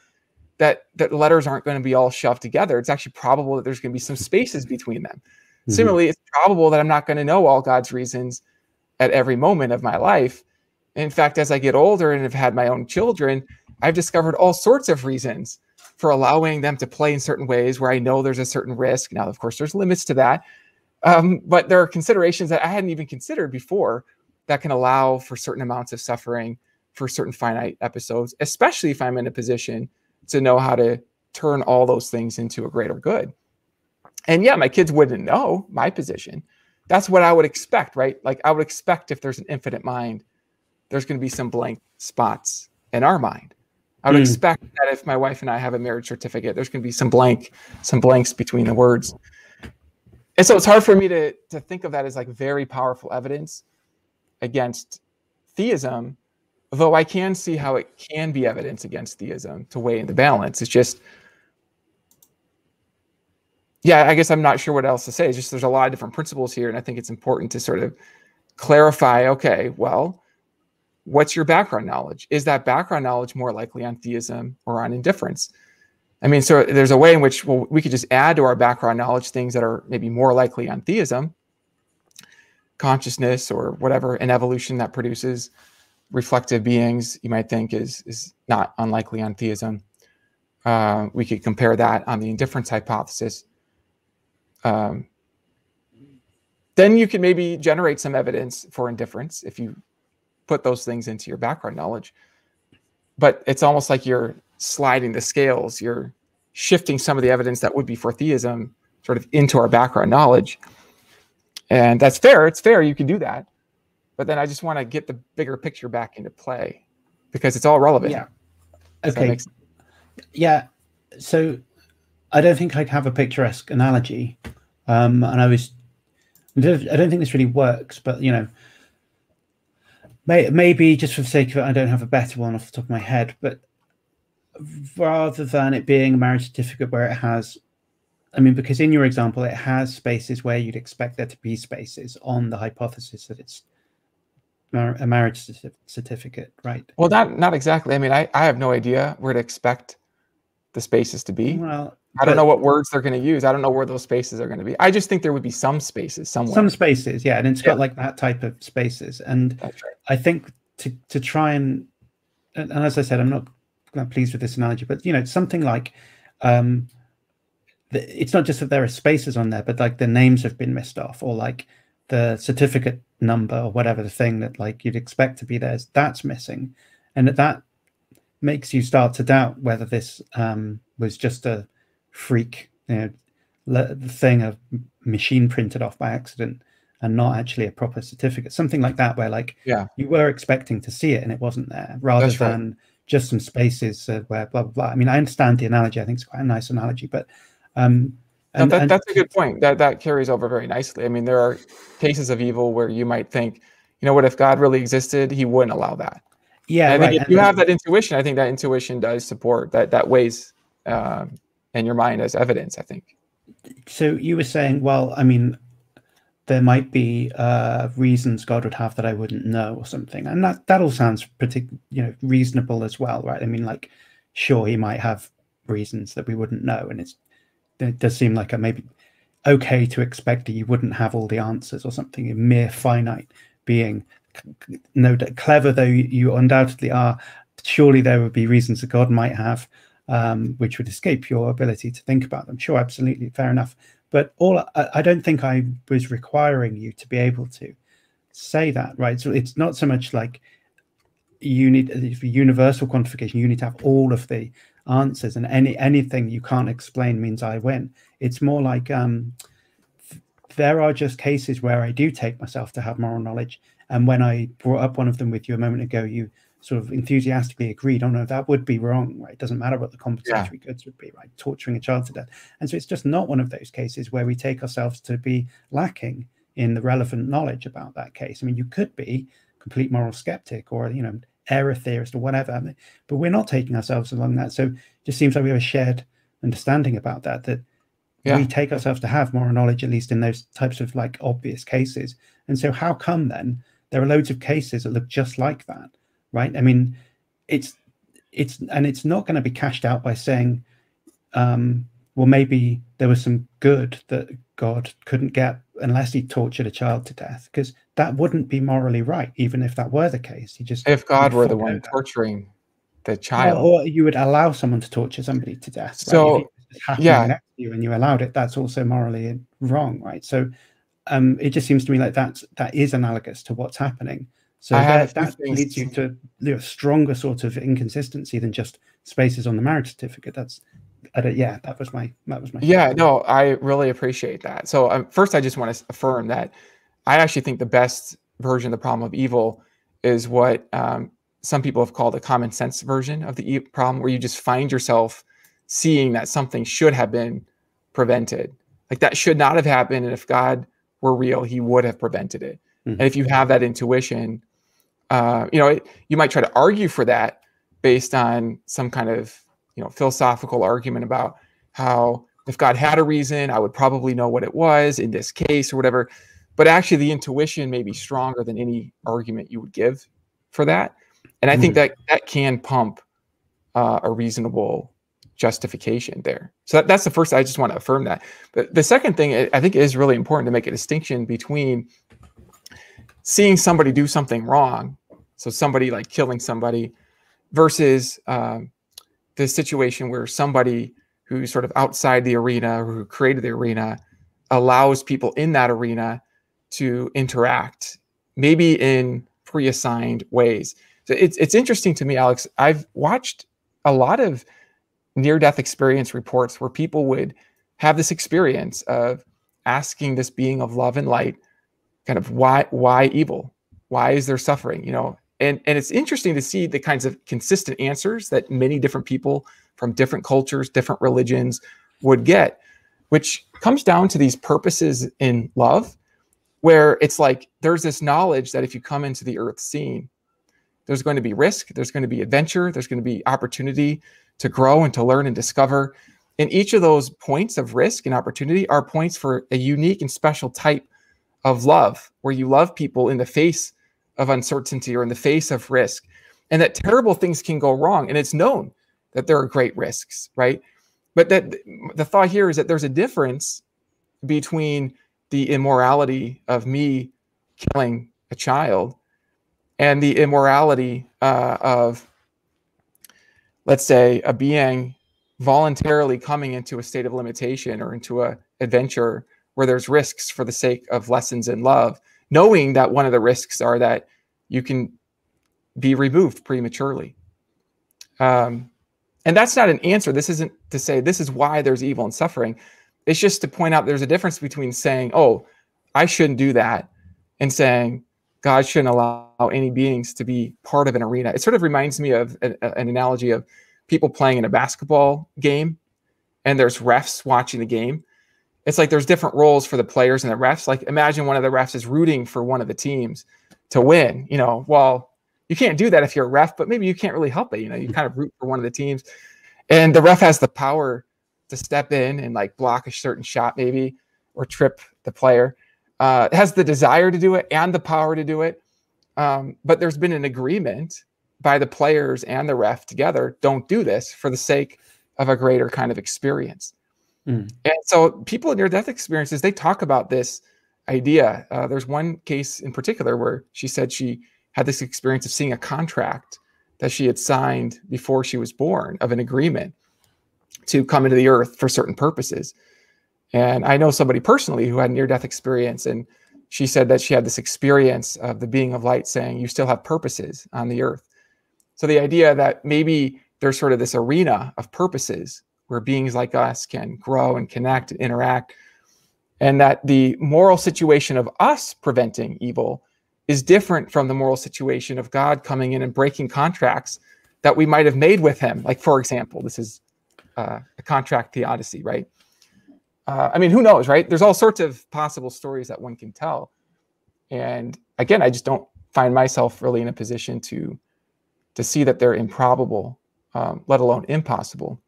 that that letters aren't going to be all shoved together. It's actually probable that there's going to be some spaces between them. Mm-hmm. Similarly, it's probable that I'm not going to know all God's reasons at every moment of my life. In fact, as I get older and have had my own children, I've discovered all sorts of reasons for allowing them to play in certain ways where I know there's a certain risk. Now, of course, there's limits to that, um, but there are considerations that I hadn't even considered before that can allow for certain amounts of suffering for certain finite episodes, especially if I'm in a position to know how to turn all those things into a greater good. And yeah, my kids wouldn't know my position. That's what I would expect, right? Like I would expect if there's an infinite mind, there's going to be some blank spots in our mind. I would mm. expect that if my wife and I have a marriage certificate, there's going to be some blank, some blanks between the words. And so it's hard for me to to think of that as like very powerful evidence against theism, though I can see how it can be evidence against theism to weigh in the balance. It's just, yeah, I guess I'm not sure what else to say. It's just there's a lot of different principles here, and I think it's important to sort of clarify. Okay, well, what's your background knowledge? Is that background knowledge more likely on theism or on indifference? I mean, so there's a way in which well, we could just add to our background knowledge things that are maybe more likely on theism, consciousness or whatever an evolution that produces reflective beings you might think is is not unlikely on theism uh, we could compare that on the indifference hypothesis um, then you can maybe generate some evidence for indifference if you put those things into your background knowledge but it's almost like you're sliding the scales you're shifting some of the evidence that would be for theism sort of into our background knowledge and that's fair. It's fair. You can do that. But then I just want to get the bigger picture back into play because it's all relevant. Yeah. Okay. Yeah. So I don't think I'd have a picturesque analogy. Um, and I was, I don't think this really works, but you know, may, maybe just for the sake of it, I don't have a better one off the top of my head, but rather than it being a marriage certificate where it has I mean, because in your example, it has spaces where you'd expect there to be spaces on the hypothesis that it's a marriage certificate, right? Well, not not exactly. I mean, I, I have no idea where to expect the spaces to be. Well, I don't know what words they're going to use. I don't know where those spaces are going to be. I just think there would be some spaces somewhere. Some spaces, yeah, and it's yeah. got like that type of spaces. And right. I think to to try and and as I said, I'm not pleased with this analogy, but you know, something like um, the, it's not just that there are spaces on there, but like the names have been missed off, or like the certificate number or whatever the thing that like you'd expect to be there that's missing, and that that makes you start to doubt whether this um, was just a freak, you know, le- thing of machine printed off by accident and not actually a proper certificate, something like that, where like yeah, you were expecting to see it and it wasn't there, rather That's right. than just some spaces uh, where blah blah blah. I mean, I understand the analogy. I think it's quite a nice analogy, but um, No, and, that, and- that's a good point. That that carries over very nicely. I mean, there are cases of evil where you might think, you know what, if God really existed, He wouldn't allow that. yeah, And I right. think if and you have that intuition, I think that intuition does support that that weighs um, in your mind as evidence. I think. so you were saying, well, I mean, there might be uh, reasons God would have that I wouldn't know or something, and that that all sounds pretty, you know, reasonable as well, right? I mean, like, sure, he might have reasons that we wouldn't know, and it's it does seem like a maybe okay to expect that you wouldn't have all the answers or something. A mere finite being, no clever though you you undoubtedly are, surely there would be reasons that God might have um, which would escape your ability to think about them. Sure, absolutely, fair enough. But all I, I don't think I was requiring you to be able to say that, right? So it's not so much like you need for universal quantification. You need to have all of the answers, and any anything you can't explain means I win. It's more like um, there are just cases where I do take myself to have moral knowledge, and when I brought up one of them with you a moment ago, you sort of enthusiastically agreed, oh no, that would be wrong, right? It doesn't matter what the compensatory goods would be, right? Torturing a child to death. And so it's just not one of those cases where we take ourselves to be lacking in the relevant knowledge about that case. I mean, you could be complete moral skeptic or, you know, error theorist or whatever, but we're not taking ourselves along that. So it just seems like we have a shared understanding about that, that Yeah. we take ourselves to have moral knowledge, at least in those types of like obvious cases. And so how come then there are loads of cases that look just like that? right? I mean, it's it's and it's not going to be cashed out by saying, um, well, maybe there was some good that God couldn't get unless he tortured a child to death, because that wouldn't be morally right, even if that were the case. He just If God were the one that. torturing the child, or you would allow someone to torture somebody to death. So, it yeah. next to you and you allowed it, that's also morally wrong, right? So, um, it just seems to me like that's that is analogous to what's happening. So that, that leads you to- know, stronger sort of inconsistency than just spaces on the marriage certificate. That's, don't, yeah, that was my that was my Yeah, no, I really appreciate that. So um, first, I just want to affirm that I actually think the best version of the problem of evil is what um, some people have called a common sense version of the e- problem, where you just find yourself seeing that something should have been prevented, like that should not have happened, and if God were real, He would have prevented it. Mhm. And if you have that intuition, uh, you know, it, you might try to argue for that based on some kind of you know philosophical argument about how if God had a reason, I would probably know what it was in this case or whatever. But actually, the intuition may be stronger than any argument you would give for that. And I think that that can pump uh, a reasonable justification there. So that, that's the first. I just want to affirm that. But the second thing, I- I think, is really important to make a distinction between seeing somebody do something wrong, so somebody like killing somebody, versus um, the situation where somebody who's sort of outside the arena or who created the arena allows people in that arena to interact, maybe in pre-assigned ways. So it's it's interesting to me, Alex. I've watched a lot of near-death experience reports where people would have this experience of asking this being of love and light, kind of why why evil? Why is there suffering? You know, and and it's interesting to see the kinds of consistent answers that many different people from different cultures, different religions would get, which comes down to these purposes in love, where it's like there's this knowledge that if you come into the earth scene, there's going to be risk, there's going to be adventure, there's going to be opportunity to grow and to learn and discover. And each of those points of risk and opportunity are points for a unique and special type of love, where you love people in the face of uncertainty or in the face of risk, and that terrible things can go wrong. And it's known that there are great risks, right? But that the thought here is that there's a difference between the immorality of me killing a child and the immorality uh, of let's say, a being voluntarily coming into a state of limitation or into a adventure where there's risks for the sake of lessons in love, knowing that one of the risks are that you can be removed prematurely. Um, and that's not an answer. This isn't to say this is why there's evil and suffering. It's just to point out there's a difference between saying, oh, I shouldn't do that, and saying, God shouldn't allow any beings to be part of an arena. It sort of reminds me of an, an analogy of people playing in a basketball game and there's refs watching the game. It's like there's different roles for the players and the refs. Like imagine one of the refs is rooting for one of the teams to win. You know, well, you can't do that if you're a ref, but maybe you can't really help it. You know, you kind of root for one of the teams. And the ref has the power to step in and like block a certain shot, maybe, or trip the player. Uh, has the desire to do it and the power to do it. Um, but there's been an agreement by the players and the ref together don't do this for the sake of a greater kind of experience. Mm. And so people in near death experiences, they talk about this idea. Uh, there's one case in particular where she said she had this experience of seeing a contract that she had signed before she was born of an agreement to come into the earth for certain purposes. And I know somebody personally who had a near death experience, and she said that she had this experience of the being of light saying, You still have purposes on the earth. So the idea that maybe there's sort of this arena of purposes where beings like us can grow and connect and interact, and that the moral situation of us preventing evil is different from the moral situation of God coming in and breaking contracts that we might have made with him. Like, for example, this is uh, a contract theodicy, right? Uh, I mean, who knows, right? There's all sorts of possible stories that one can tell. And again, I just don't find myself really in a position to to see that they're improbable, um, let alone impossible.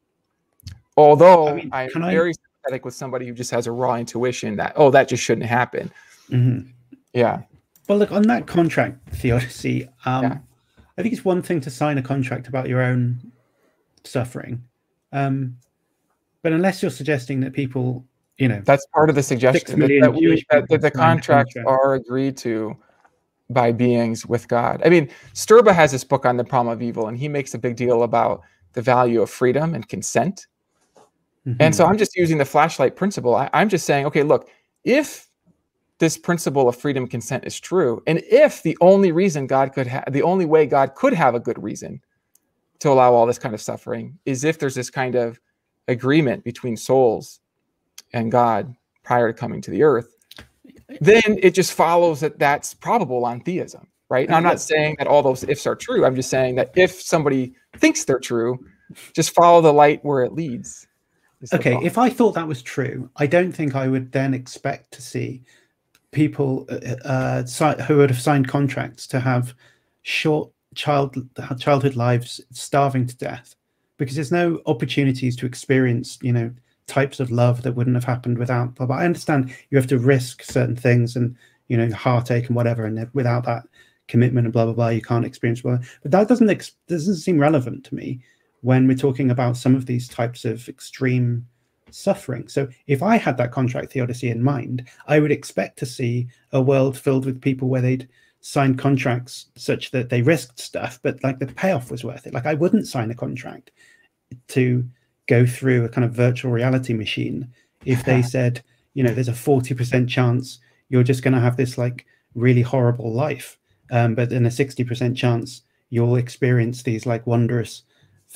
Although I mean, I'm very I... sympathetic with somebody who just has a raw intuition that oh, that just shouldn't happen. Mm-hmm. Yeah. Well, look on that contract theodicy. Um, yeah. I think it's one thing to sign a contract about your own suffering, um, but unless you're suggesting that people, you know, that's part of the suggestion that, that, we, that, that the contracts contract. are agreed to by beings with God. I mean, Sterba has this book on the problem of evil, and he makes a big deal about the value of freedom and consent. Mm-hmm. And so I'm just using the flashlight principle. I, I'm just saying, okay, look, if this principle of freedom consent is true, and if the only reason God could have, the only way God could have a good reason to allow all this kind of suffering is if there's this kind of agreement between souls and God prior to coming to the earth, then it just follows that that's probable on theism, right? And I'm not saying that all those ifs are true. I'm just saying that if somebody thinks they're true, just follow the light where it leads. Okay, if I thought that was true, I don't think I would then expect to see people uh, uh, who would have signed contracts to have short child childhood lives starving to death because there's no opportunities to experience, you know, types of love that wouldn't have happened without blah, blah. I understand you have to risk certain things and you know heartache and whatever, and without that commitment and blah blah blah, you can't experience. Blah, but that doesn't ex- doesn't seem relevant to me when we're talking about some of these types of extreme suffering. So if I had that contract theodicy in mind, I would expect to see a world filled with people where they'd signed contracts such that they risked stuff, but like the payoff was worth it. Like I wouldn't sign a contract to go through a kind of virtual reality machine if they said, you know, there's a 40% chance you're just going to have this like really horrible life, um, but then a 60% chance you'll experience these like wondrous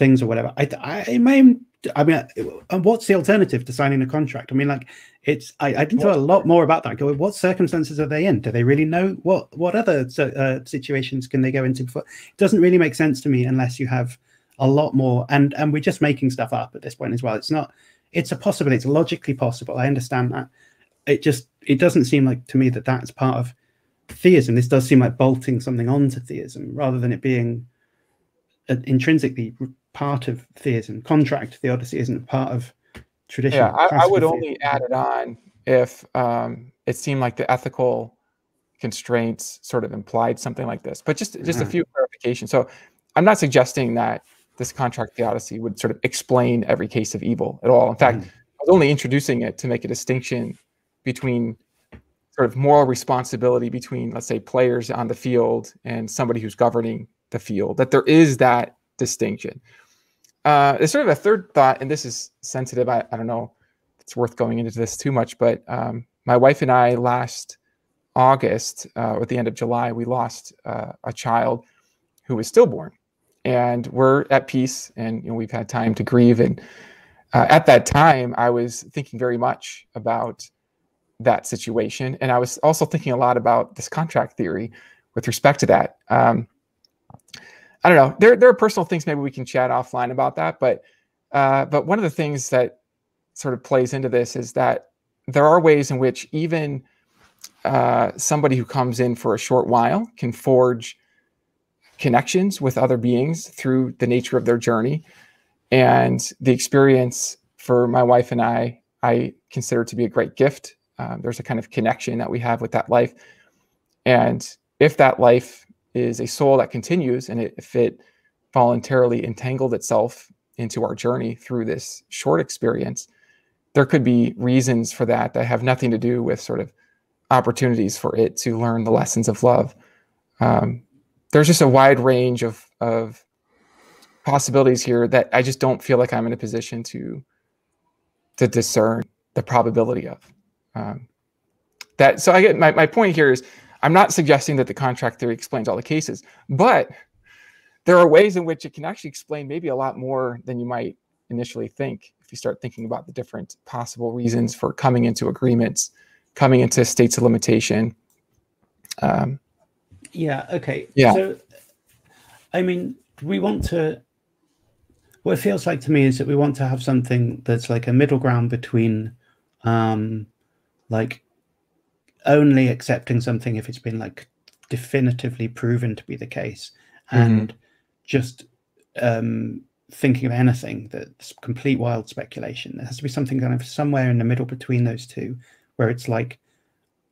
things or whatever. I, I, may, I mean, what's the alternative to signing a contract? I mean, like, it's I, I didn't know a lot more about that. Go, what circumstances are they in? Do they really know what what other uh, situations can they go into? Before? It doesn't really make sense to me unless you have a lot more and and we're just making stuff up at this point as well it's not it's a possibility it's logically possible i understand that it just it doesn't seem like to me that that's part of theism this does seem like bolting something onto theism rather than it being intrinsically part of theism contract theodicy isn't part of tradition yeah i, I would only add it on if um, it seemed like the ethical constraints sort of implied something like this but just just a few clarifications so i'm not suggesting that this contract theodicy would sort of explain every case of evil at all. In fact, mm. I was only introducing it to make a distinction between sort of moral responsibility between, let's say, players on the field and somebody who's governing the field, that there is that distinction. Uh, there's sort of a third thought, and this is sensitive. I, I don't know if it's worth going into this too much, but um, my wife and I last August, uh, at the end of July, we lost uh, a child who was stillborn, and we're at peace, and you know we've had time to grieve. And uh, at that time, I was thinking very much about that situation, and I was also thinking a lot about this contract theory with respect to that. Um, I don't know. There, there are personal things maybe we can chat offline about that, but uh, but one of the things that sort of plays into this is that there are ways in which even uh, somebody who comes in for a short while can forge connections with other beings through the nature of their journey, and the experience for my wife and I, I consider to be a great gift. Um, there's a kind of connection that we have with that life, and if that life is a soul that continues and it, if it voluntarily entangled itself into our journey through this short experience, there could be reasons for that that have nothing to do with sort of opportunities for it to learn the lessons of love. Um, there's just a wide range of, of possibilities here that I just don't feel like I'm in a position to to discern the probability of. Um, that so I get my, my point here is I'm not suggesting that the contract theory explains all the cases, but there are ways in which it can actually explain maybe a lot more than you might initially think if you start thinking about the different possible reasons for coming into agreements, coming into states of limitation. Um, yeah. Okay. Yeah. So, I mean, we want to. What it feels like to me is that we want to have something that's like a middle ground between, um, like only accepting something if it's been like definitively proven to be the case and mm-hmm. just um, thinking of anything that's complete wild speculation. There has to be something kind of somewhere in the middle between those two where it's like,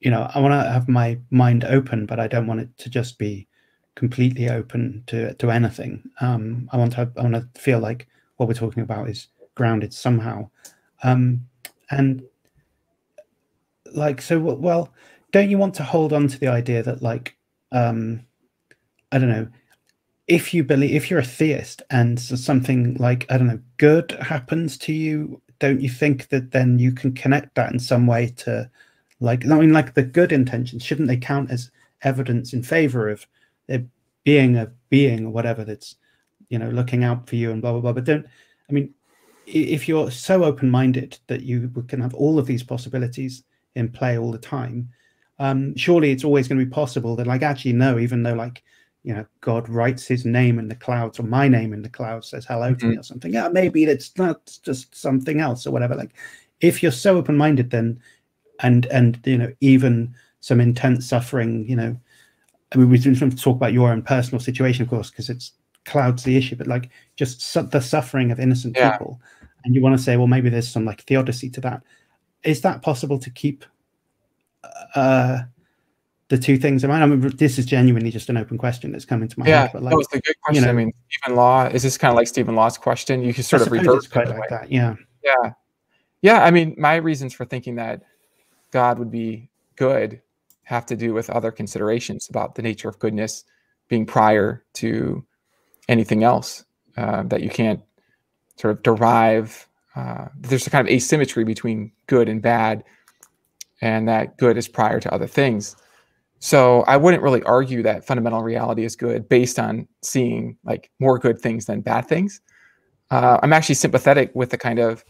you know, I want to have my mind open, but I don't want it to just be completely open to to anything. Um, I want to I want to feel like what we're talking about is grounded somehow. Um, and like so well don't you want to hold on to the idea that like um i don't know if you believe if you're a theist and something like i don't know good happens to you don't you think that then you can connect that in some way to like i mean like the good intentions shouldn't they count as evidence in favor of it being a being or whatever that's you know looking out for you and blah blah blah? But don't i mean if you're so open-minded that you can have all of these possibilities in play all the time um, surely it's always going to be possible that like actually no even though like you know god writes his name in the clouds or my name in the clouds says hello mm-hmm. to me mm-hmm. or something yeah maybe that's not just something else or whatever like if you're so open-minded then and and you know even some intense suffering you know i mean we didn't talk about your own personal situation of course because it's clouds the issue but like just su- the suffering of innocent yeah. people and you want to say well maybe there's some like theodicy to that is that possible to keep uh, the two things in mind? I mean, this is genuinely just an open question that's coming to my yeah, head. But like, no, it's a good question. You know, I mean, Stephen Law is this kind of like Stephen Law's question? You can sort of reverse it quite like that. Yeah. Yeah. Yeah. I mean, my reasons for thinking that God would be good have to do with other considerations about the nature of goodness being prior to anything else uh, that you can't sort of derive. Uh, there's a kind of asymmetry between good and bad and that good is prior to other things. So I wouldn't really argue that fundamental reality is good based on seeing like more good things than bad things. Uh, I'm actually sympathetic with the kind of,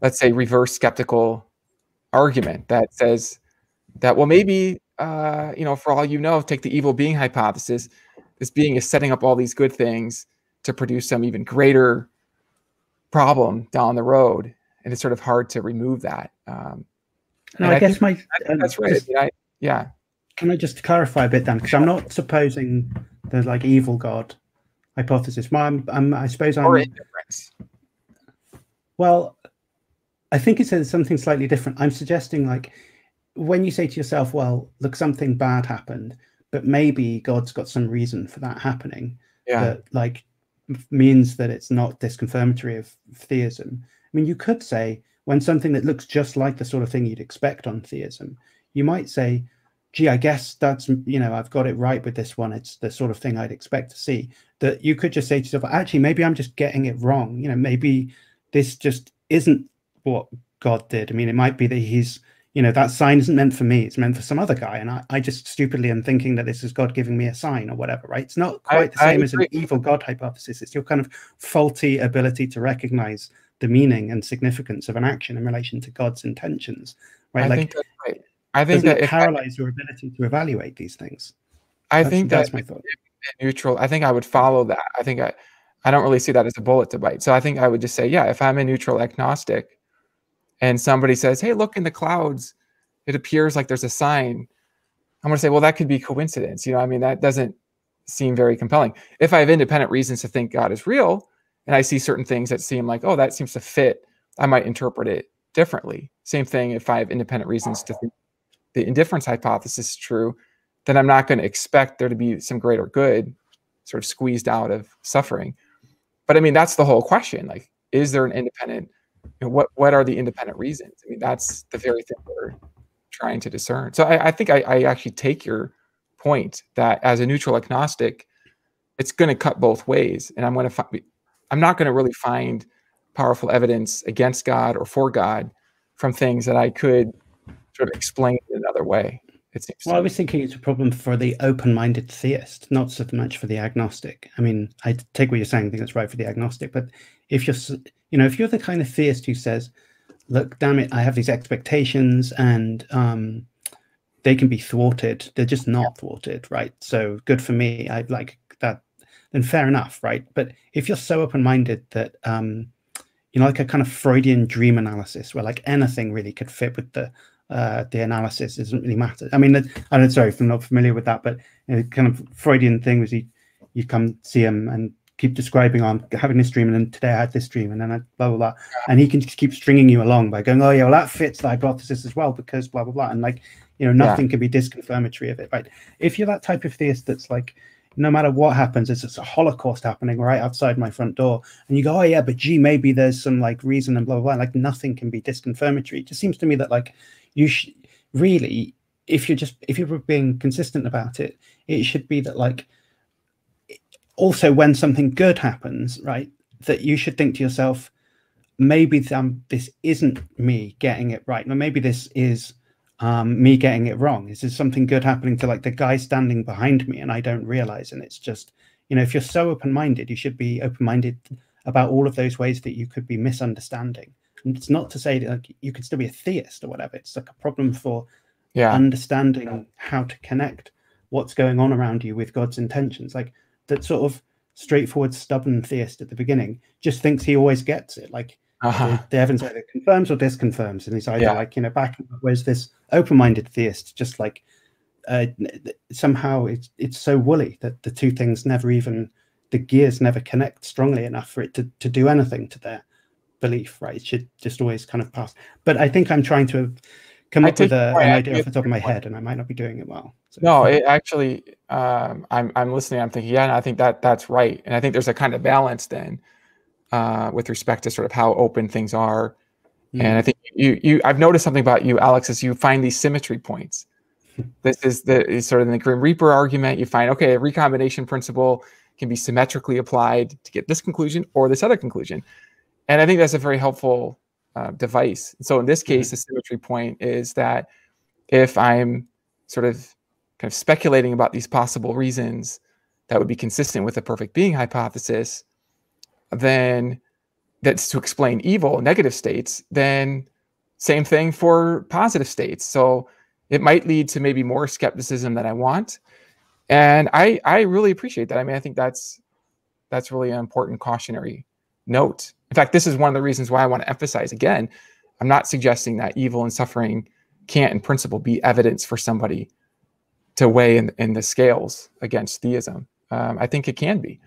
let's say, reverse skeptical argument that says that well maybe uh, you know for all you know, take the evil being hypothesis. This being is setting up all these good things to produce some even greater problem down the road, and it's sort of hard to remove that. Um, no, I, I, guess my um, that's right. I, yeah. Can I just clarify a bit then? Because I'm not supposing the like evil god hypothesis. My, I'm, I'm, i suppose I'm. Or indifference. Well, I think it says something slightly different. I'm suggesting like when you say to yourself, "Well, look, something bad happened," but maybe God's got some reason for that happening. Yeah. That like means that it's not disconfirmatory of theism. I mean, you could say when something that looks just like the sort of thing you'd expect on theism, you might say, gee, I guess that's you know I've got it right with this one. It's the sort of thing I'd expect to see. That you could just say to yourself, actually, maybe I'm just getting it wrong. You know, maybe this just isn't what God did. I mean, it might be that he's you know that sign isn't meant for me it's meant for some other guy and i, I just stupidly am thinking that this is god giving me a sign or whatever right? It's not quite I, the same as an evil god hypothesis it's your kind of faulty ability to recognize the meaning and significance of an action in relation to god's intentions right? I like think that's right. i think that paralyze your ability to evaluate these things? I that's, think that's my thought. neutral i think i would follow that. I think i i don't really see that as a bullet to bite. So i think i would just say yeah if i'm a neutral agnostic and somebody says, "Hey, look in the clouds, it appears like there's a sign," I'm going to say, "Well, that could be coincidence." You know, I mean, that doesn't seem very compelling. If I have independent reasons to think God is real, and I see certain things that seem like, "Oh, that seems to fit," I might interpret it differently. Same thing if I have independent reasons to think the indifference hypothesis is true, then I'm not going to expect there to be some greater good sort of squeezed out of suffering. But I mean, that's the whole question. Like, is there an independent you know, what what are the independent reasons? I mean, that's the very thing we're trying to discern. So I, I think I, I, actually take your point that as a neutral agnostic, it's going to cut both ways, and I'm going to find I'm not going to really find powerful evidence against God or for God from things that I could sort of explain in another way. It seems well, I was thinking it's a problem for the open-minded theist, not so much for the agnostic. I mean, I take what you're saying. I think that's right for the agnostic, but if you're you know if you're the kind of theist who says look damn it i have these expectations and um they can be thwarted they're just not thwarted right? So good for me i like that then fair enough right? But if you're so open-minded that um you know like a kind of freudian dream analysis where like anything really could fit with the uh, the analysis doesn't really matter. I mean, I don't sorry if I'm not familiar with that, but you know, kind of Freudian thing was you you come see him and keep describing, oh, I'm having this dream, and then today I had this dream, and then I blah blah blah, and he can just keep stringing you along by going, oh yeah, well that fits the hypothesis as well because blah blah blah, and like you know nothing yeah. can be disconfirmatory of it, right? If you're that type of theist that's like, no matter what happens, it's, it's a holocaust happening right outside my front door, and you go, oh yeah, but gee, maybe there's some like reason and blah blah blah, like nothing can be disconfirmatory. It just seems to me that like you should really, if you're just if you're being consistent about it, it should be that like also when something good happens, right, that you should think to yourself, maybe um, this isn't me getting it right. Or maybe this is um, me getting it wrong. Is there something good happening to like the guy standing behind me and I don't realize? And it's just, you know, if you're so open minded, you should be open minded about all of those ways that you could be misunderstanding. And it's not to say that like, you could still be a theist or whatever. It's like a problem for yeah. understanding how to connect what's going on around you with God's intentions. Like that sort of straightforward, stubborn theist at the beginning just thinks he always gets it. Like uh-huh. the, the, evidence either confirms or disconfirms, and he's either yeah. like you know back. Whereas this open-minded theist just like uh, somehow it's it's so woolly that the two things never even the gears never connect strongly enough for it to to do anything to their belief. Right? It should just always kind of pass. But I think I'm trying to come up with a, an idea off the top of my head, and I might not be doing it well. So. No, it actually, um, I'm I'm listening. I'm thinking, yeah, and I think that that's right, and I think there's a kind of balance then uh, with respect to sort of how open things are. Mm. And I think you you I've noticed something about you, Alex, is you find these symmetry points. this is the is sort of the Grim Reaper argument. You find okay, a recombination principle can be symmetrically applied to get this conclusion or this other conclusion, and I think that's a very helpful uh, device. So in this case, mm-hmm. the symmetry point is that if I'm sort of kind of speculating about these possible reasons that would be consistent with the perfect being hypothesis, then that's to explain evil, negative states, then same thing for positive states. So it might lead to maybe more skepticism than I want. And I I really appreciate that. I mean, I think that's that's really an important cautionary note. In fact, this is one of the reasons why I want to emphasize again I'm not suggesting that evil and suffering can't, in principle, be evidence for somebody to weigh in, in the scales against theism. Um, I think it can be.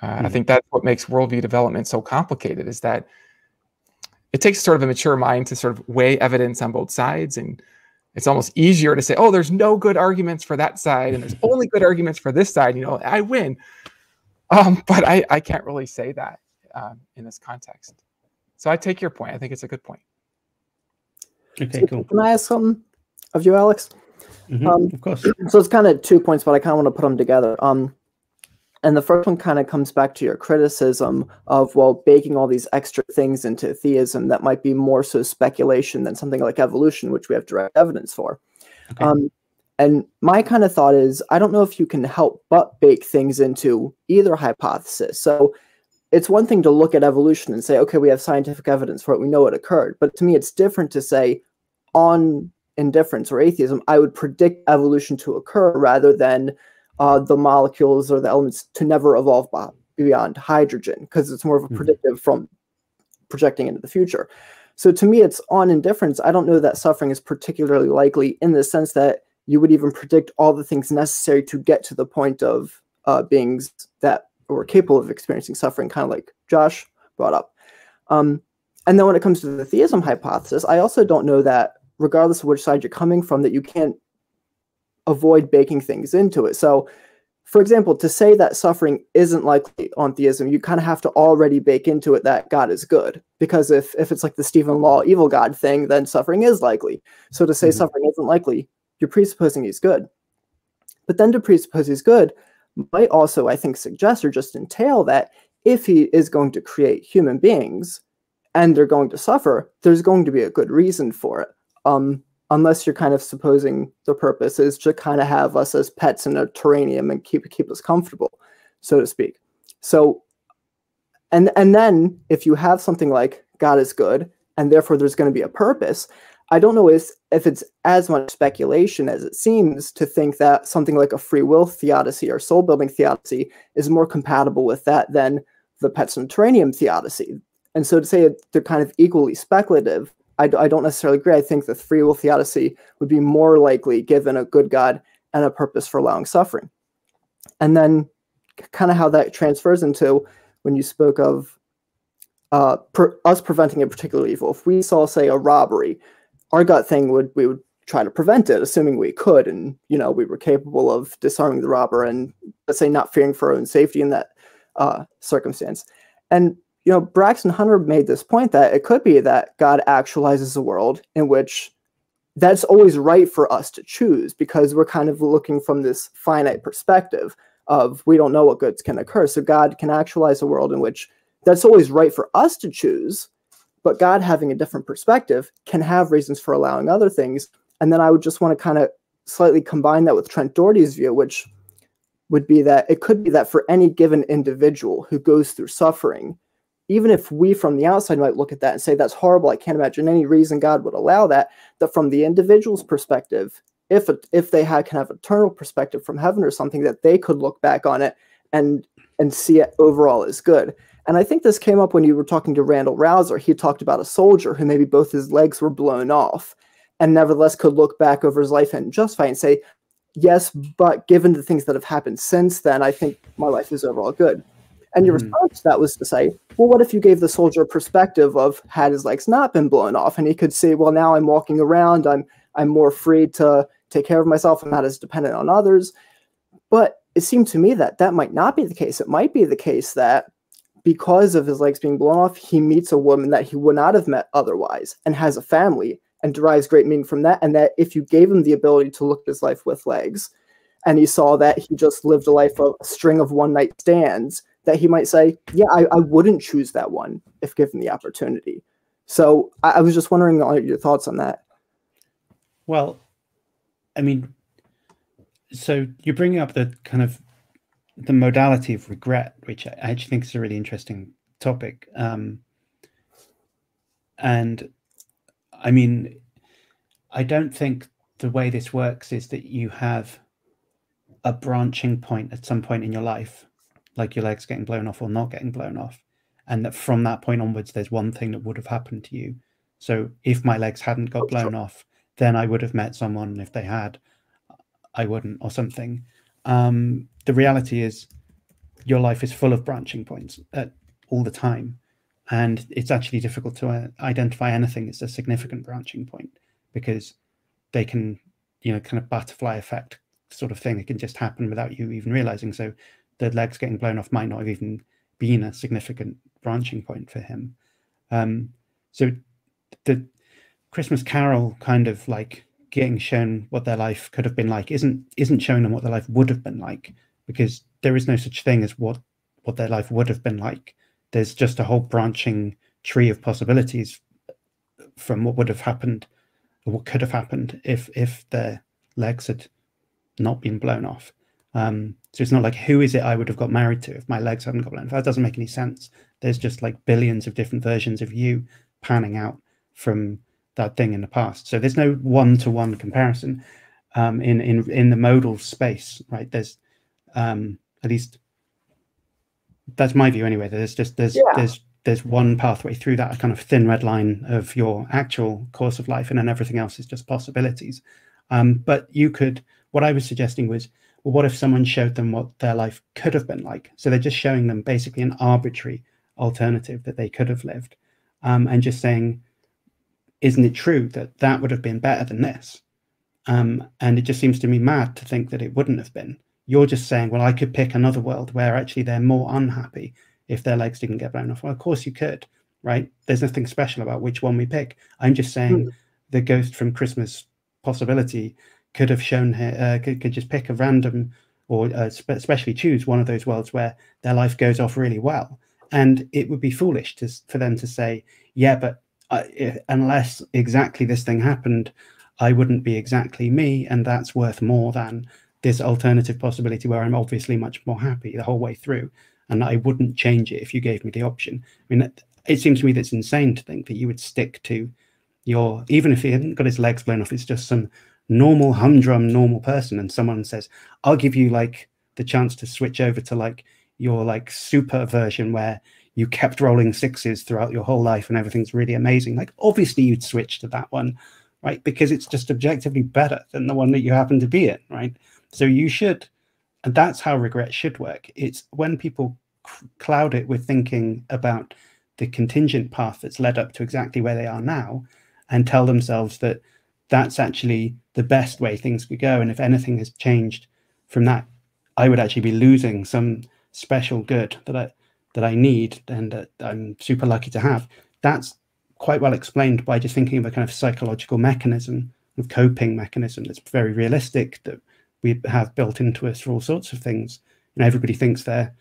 Uh. I hmm. think that's what makes worldview development so complicated is that it takes sort of a mature mind to sort of weigh evidence on both sides. And it's almost easier to say, oh, there's no good arguments for that side and there's only good arguments for this side. You know, I win. Um, but I, I can't really say that um, in this context. So I take your point. I think it's a good point. Okay, cool. Can I ask something of you, Alex? Mhm, Um, of course. so it's kind of two points, but I kind of want to put them together. Um, and the first one kind of comes back to your criticism of well, baking all these extra things into theism that might be more so speculation than something like evolution, which we have direct evidence for. Okay. Um, and my kind of thought is, I don't know if you can help but bake things into either hypothesis. So it's one thing to look at evolution and say, okay, we have scientific evidence for it, we know it occurred. But to me, it's different to say, on indifference or atheism, I would predict evolution to occur rather than uh, the molecules or the elements to never evolve beyond hydrogen, because it's more of a Mhm. predictive from projecting into the future. So to me, it's on indifference. I don't know that suffering is particularly likely in the sense that you would even predict all the things necessary to get to the point of uh, beings that were capable of experiencing suffering, kind of like Josh brought up. Um, and then when it comes to the theism hypothesis, I also don't know that, regardless of which side you're coming from, that you can't avoid baking things into it. So, for example, to say that suffering isn't likely on theism, you kind of have to already bake into it that God is good. Because if, if it's like the Stephen Law evil God thing, then suffering is likely. So to say Mhm. suffering isn't likely, you're presupposing he's good. But then to presuppose he's good might also, I think, suggest or just entail that if he is going to create human beings and they're going to suffer, there's going to be a good reason for it. Um, unless you're kind of supposing the purpose is to kind of have us as pets in a terrarium and keep keep us comfortable, so to speak. So, and and then if you have something like God is good and therefore there's going to be a purpose, I don't know if if it's as much speculation as it seems to think that something like a free will theodicy or soul building theodicy is more compatible with that than the in theodicy. And so to say they're kind of equally speculative I, I don't necessarily agree. I think the free will theodicy would be more likely given a good God and a purpose for allowing suffering. And then, kind of how that transfers into when you spoke of uh, per, us preventing a particular evil. If we saw, say, a robbery, our gut thing would we would try to prevent it, assuming we could, and you know we were capable of disarming the robber and let's say not fearing for our own safety in that uh, circumstance. And you know, Braxton Hunter made this point that it could be that God actualizes a world in which that's always right for us to choose because we're kind of looking from this finite perspective of we don't know what goods can occur. So God can actualize a world in which that's always right for us to choose, but God having a different perspective can have reasons for allowing other things. And then I would just want to kind of slightly combine that with Trent Dougherty's view, which would be that it could be that for any given individual who goes through suffering, even if we from the outside might look at that and say that's horrible, I can't imagine any reason God would allow that, that from the individual's perspective, if if they had, can have eternal perspective from heaven or something, that they could look back on it and and see it overall as good. And I think this came up when you were talking to Randal Rauser. He talked about a soldier who maybe both his legs were blown off and nevertheless could look back over his life and justify and say, yes, but given the things that have happened since then, I think my life is overall good. And your Mhm. response to that was to say, well, what if you gave the soldier a perspective of had his legs not been blown off, and he could say, well, now I'm walking around, I'm I'm more free to take care of myself, I'm not as dependent on others. But it seemed to me that that might not be the case. It might be the case that because of his legs being blown off, he meets a woman that he would not have met otherwise, and has a family, and derives great meaning from that. And that if you gave him the ability to look at his life with legs, and he saw that he just lived a life of a string of one night stands, that he might say, Yeah, I, I wouldn't choose that one if given the opportunity. So I, I was just wondering your thoughts on that. Well, I mean, so you're bringing up the kind of the modality of regret, which I actually think is a really interesting topic. Um, and I mean, I don't think the way this works is that you have a branching point at some point in your life, like your legs getting blown off or not getting blown off, and that from that point onwards, there's one thing that would have happened to you. So if my legs hadn't got blown off, then I would have met someone. If they had, I wouldn't, or something. Um, the reality is, your life is full of branching points at, all the time, and it's actually difficult to uh, identify anything as a significant branching point because they can, you know, kind of butterfly effect sort of thing. It can just happen without you even realizing. So the legs getting blown off might not have even been a significant branching point for him. Um, so the Christmas Carol kind of like getting shown what their life could have been like isn't isn't showing them what their life would have been like because there is no such thing as what what their life would have been like. There's just a whole branching tree of possibilities from what would have happened what could have happened if if their legs had not been blown off. Um, so it's not like who is it i would have got married to if my legs hadn't got blown off? That doesn't make any sense. There's just like billions of different versions of you panning out from that thing in the past. So there's no one-to-one comparison um, in in in the modal space, right? There's um, at least that's my view anyway. There's just there's yeah. there's there's one pathway through that kind of thin red line of your actual course of life, and then everything else is just possibilities. Um, but you could, what I was suggesting was, well, what if someone showed them what their life could have been like? So they're just showing them basically an arbitrary alternative that they could have lived, um, and just saying, isn't it true that that would have been better than this? Um, and it just seems to me mad to think that it wouldn't have been. You're just saying, well, I could pick another world where actually they're more unhappy if their legs didn't get blown off. Well, of course you could, right? There's nothing special about which one we pick. I'm just saying mm. the ghost from Christmas possibility could have shown here, uh, could, could just pick a random or uh, especially choose one of those worlds where their life goes off really well. And it would be foolish to, for them to say, yeah, but unless exactly this thing happened, I wouldn't be exactly me, and that's worth more than this alternative possibility where I'm obviously much more happy the whole way through, and I wouldn't change it if you gave me the option. I mean, it seems to me that's insane to think that you would stick to your even if he hadn't got his legs blown off, it's just some normal humdrum normal person, and someone says, "I'll give you like the chance to switch over to like your like super version where." You kept rolling sixes throughout your whole life and everything's really amazing. Like obviously you'd switch to that one right? Because it's just objectively better than the one that you happen to be in right? So you should and that's how regret should work. It's when people cloud it with thinking about the contingent path that's led up to exactly where they are now and tell themselves that that's actually the best way things could go. And if anything has changed from that i would actually be losing some special good that i that I need and that I'm super lucky to have, that's quite well explained by just thinking of a kind of psychological mechanism, of coping mechanism that's very realistic that we have built into us for all sorts of things. You know, everybody thinks they're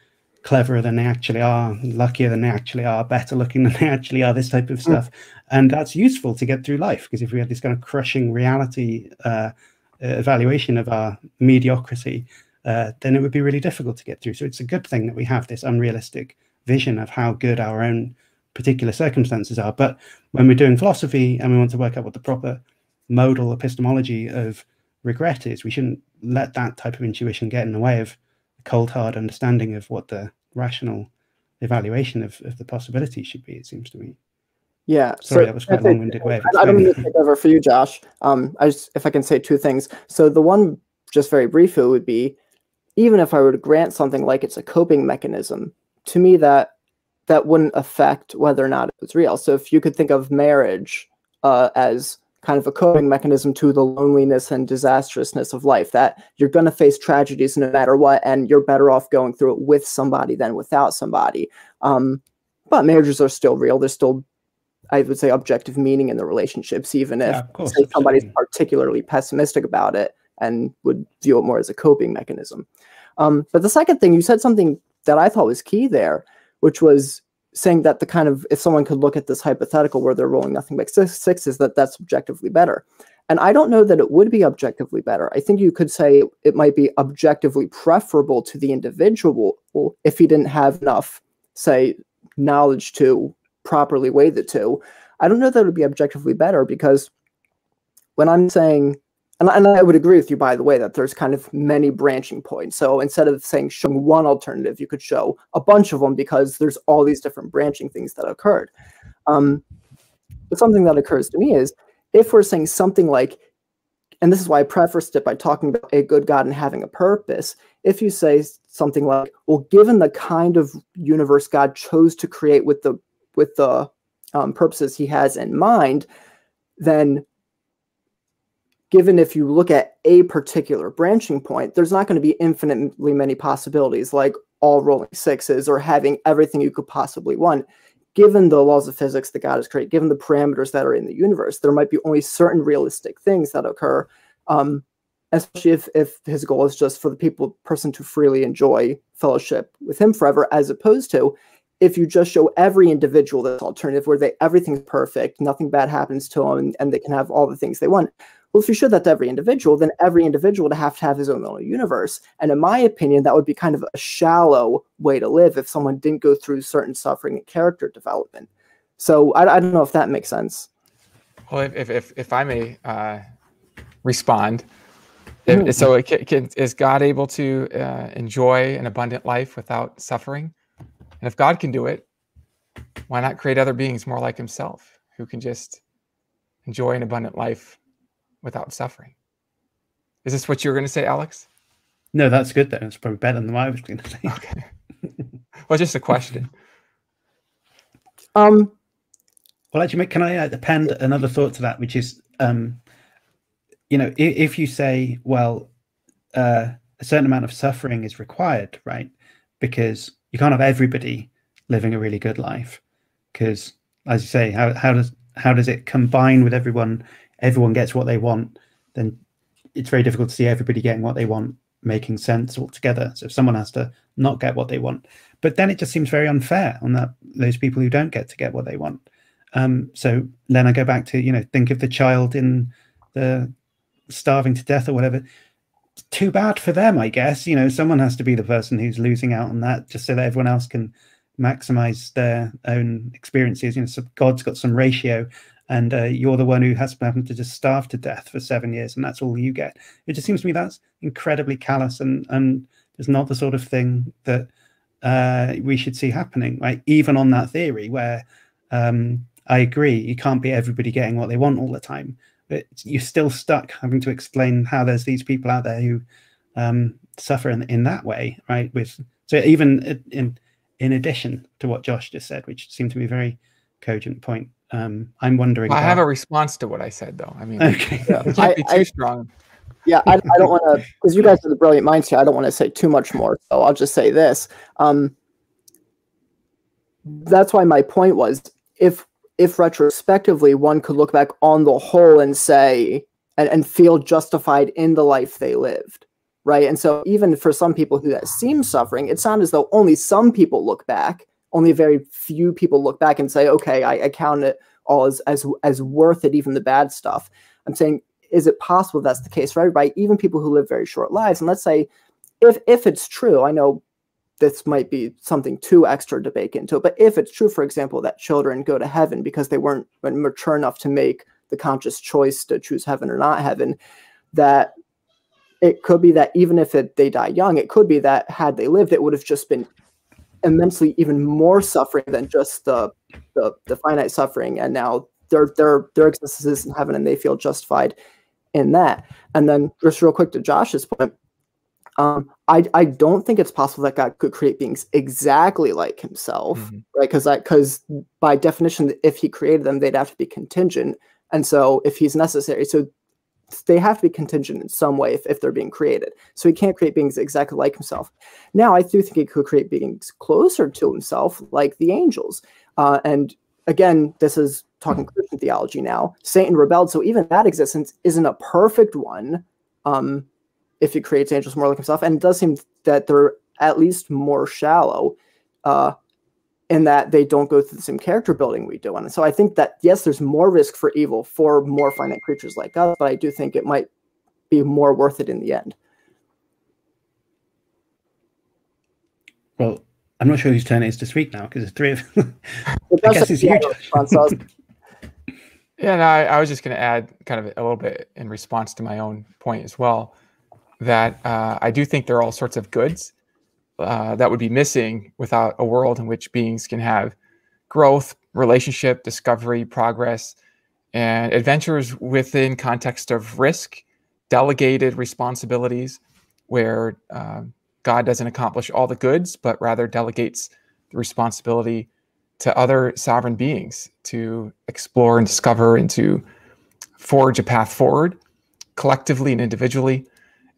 cleverer than they actually are, luckier than they actually are, better looking than they actually are, this type of hmm. stuff. Mm. And that's useful to get through life because if we had this kind of crushing reality uh, evaluation of our mediocrity, uh, then it would be really difficult to get through. So it's a good thing that we have this unrealistic vision of how good our own particular circumstances are. But when we're doing philosophy and we want to work out what the proper modal epistemology of regret is, we shouldn't let that type of intuition get in the way of a cold, hard understanding of what the rational evaluation of, of the possibility should be, it seems to me. Yeah. Sorry, so that was quite a long-winded way. I don't mean to take over for you, Josh. Um, I just, if I can say two things. So the one, just very briefly, would be even if I were to grant something like it's a coping mechanism, to me that that wouldn't affect whether or not it was real. So if you could think of marriage uh, as kind of a coping mechanism to the loneliness and disastrousness of life, that you're going to face tragedies no matter what, and you're better off going through it with somebody than without somebody. Um, but marriages are still real. There's still, I would say, objective meaning in the relationships, even if yeah, say, somebody's particularly pessimistic about it and would view it more as a coping mechanism. Um, but the second thing, you said something that I thought was key there, which was saying that the kind of if someone could look at this hypothetical where they're rolling nothing but six, sixes, that that's objectively better. And I don't know that it would be objectively better. I think you could say it might be objectively preferable to the individual if he didn't have enough, say, knowledge to properly weigh the two. I don't know that it would be objectively better because when I'm saying and, and I would agree with you, by the way, that there's kind of many branching points. So instead of saying showing one alternative, you could show a bunch of them because there's all these different branching things that occurred. Um, but something that occurs to me is if we're saying something like, and this is why I prefaced it by talking about a good God and having a purpose. If you say something like, well, given the kind of universe God chose to create with the with the um, purposes He has in mind, then given if you look at a particular branching point, there's not going to be infinitely many possibilities like all rolling sixes or having everything you could possibly want. given the laws of physics that God has created, given the parameters that are in the universe, there might be only certain realistic things that occur. Um, especially if, if his goal is just for the people person to freely enjoy fellowship with him forever, as opposed to if you just show every individual this alternative where they everything's perfect, nothing bad happens to them, and, and they can have all the things they want. Well, if you show that to every individual, then every individual would have to have his own little universe. And in my opinion, that would be kind of a shallow way to live if someone didn't go through certain suffering and character development. So I, I don't know if that makes sense. Well, if if if I may uh, respond, if, mm. so can, can, is God able to uh, enjoy an abundant life without suffering? And if God can do it, why not create other beings more like Himself who can just enjoy an abundant life without suffering? Is this what you were going to say, Alex? No, that's good. Then it's probably better than what I was going to say. Okay. well, just a question. Um. Well, actually, can I uh, append another thought to that, which is, um, you know, if, if you say, well, uh, a certain amount of suffering is required, right? Because you can't have everybody living a really good life because as you say how, how does how does it combine with everyone everyone gets what they want then it's very difficult to see everybody getting what they want making sense altogether so if someone has to not get what they want but then it just seems very unfair on that those people who don't get to get what they want um, so then i go back to you know think of the child in the starving to death or whatever too bad for them, I guess. You know, someone has to be the person who's losing out on that just so that everyone else can maximize their own experiences. You know, so God's got some ratio, and uh, you're the one who has been to just starve to death for seven years, and that's all you get. It just seems to me that's incredibly callous and and is not the sort of thing that uh, we should see happening. Right, even on that theory where um, I agree, you can't be everybody getting what they want all the time but you're still stuck having to explain how there's these people out there who um, suffer in, in that way, right? With so even in in addition to what Josh just said, which seemed to be a very cogent point, um, I'm wondering. Well, I have a response to what I said, though. I mean, okay, yeah, can't I, be too I, strong. Yeah, I, I don't want to, because you guys are the brilliant minds here. I don't want to say too much more, so I'll just say this. Um, that's why my point was, if if retrospectively one could look back on the whole and say and, and feel justified in the life they lived right and so even for some people who that seems suffering it's not as though only some people look back only a very few people look back and say okay i, I count it all as, as as worth it even the bad stuff i'm saying is it possible that's the case for everybody even people who live very short lives and let's say if if it's true i know this might be something too extra to bake into it. But if it's true, for example, that children go to heaven because they weren't mature enough to make the conscious choice to choose heaven or not heaven, that it could be that even if it, they die young, it could be that had they lived, it would have just been immensely even more suffering than just the the, the finite suffering. And now their their their existence is in heaven, and they feel justified in that. And then just real quick to Josh's point, um, I, I don't think it's possible that God could create beings exactly like himself, mm-hmm. right? Because I because by definition, if he created them, they'd have to be contingent, and so if he's necessary, so they have to be contingent in some way if, if they're being created. So he can't create beings exactly like himself. Now, I do think he could create beings closer to himself, like the angels. Uh, and again, this is talking Christian theology now. Satan rebelled, so even that existence isn't a perfect one. Um, if he creates angels more like himself. And it does seem that they're at least more shallow uh, in that they don't go through the same character building we do. And so I think that, yes, there's more risk for evil for more finite creatures like us, but I do think it might be more worth it in the end. Well, I'm not sure whose turn it is to speak now because there's three of them. I guess it's you. yeah, no, I, I was just going to add kind of a little bit in response to my own point as well that uh, I do think there are all sorts of goods uh, that would be missing without a world in which beings can have growth, relationship, discovery, progress, and adventures within context of risk, delegated responsibilities, where uh, God doesn't accomplish all the goods, but rather delegates the responsibility to other sovereign beings to explore and discover and to forge a path forward collectively and individually.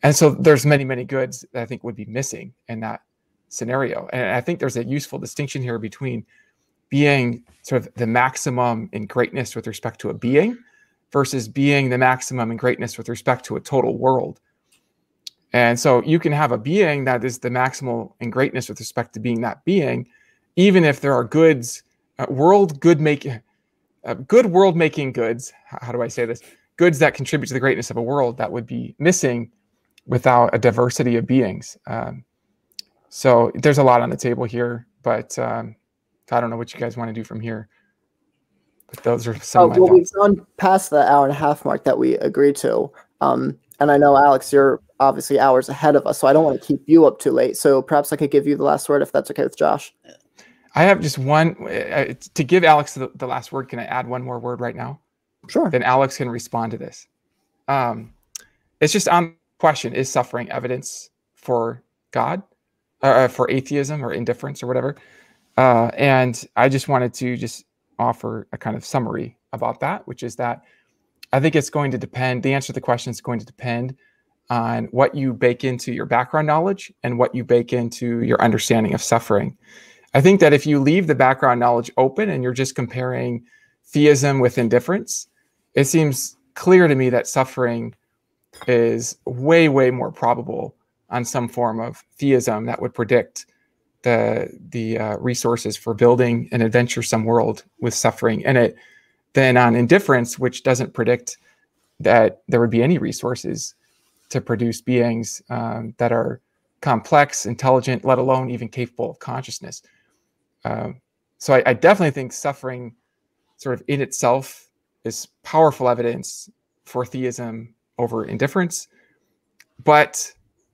And so there's many many goods that i think would be missing in that scenario and i think there's a useful distinction here between being sort of the maximum in greatness with respect to a being versus being the maximum in greatness with respect to a total world. And so you can have a being that is the maximal in greatness with respect to being that being, even if there are goods, uh, world good making, uh, good world making goods. How do I say this? Goods that contribute to the greatness of a world that would be missing without a diversity of beings. Um, so there's a lot on the table here, but um, I don't know what you guys want to do from here. But those are some. Oh, well, thoughts. we've gone past the hour and a half mark that we agreed to. Um, and I know Alex, you're obviously hours ahead of us, so I don't want to keep you up too late. So perhaps I could give you the last word if that's okay with Josh. I have just one uh, to give Alex the, the, last word. Can I add one more word right now? Sure. Then Alex can respond to this. Um, it's just on question: Is suffering evidence for God, uh, uh, for atheism or indifference or whatever? Uh, and I just wanted to just offer a kind of summary about that, which is that I think it's going to depend. The answer to the question is going to depend on what you bake into your background knowledge and what you bake into your understanding of suffering. I think that if you leave the background knowledge open and you're just comparing theism with indifference, it seems clear to me that suffering is way, way more probable on some form of theism that would predict the the uh, resources for building an adventuresome world with suffering in it than on indifference, which doesn't predict that there would be any resources to produce beings um, that are complex, intelligent, let alone even capable of consciousness. Um, so I, I, definitely think suffering, sort of in itself, is powerful evidence for theism over indifference. But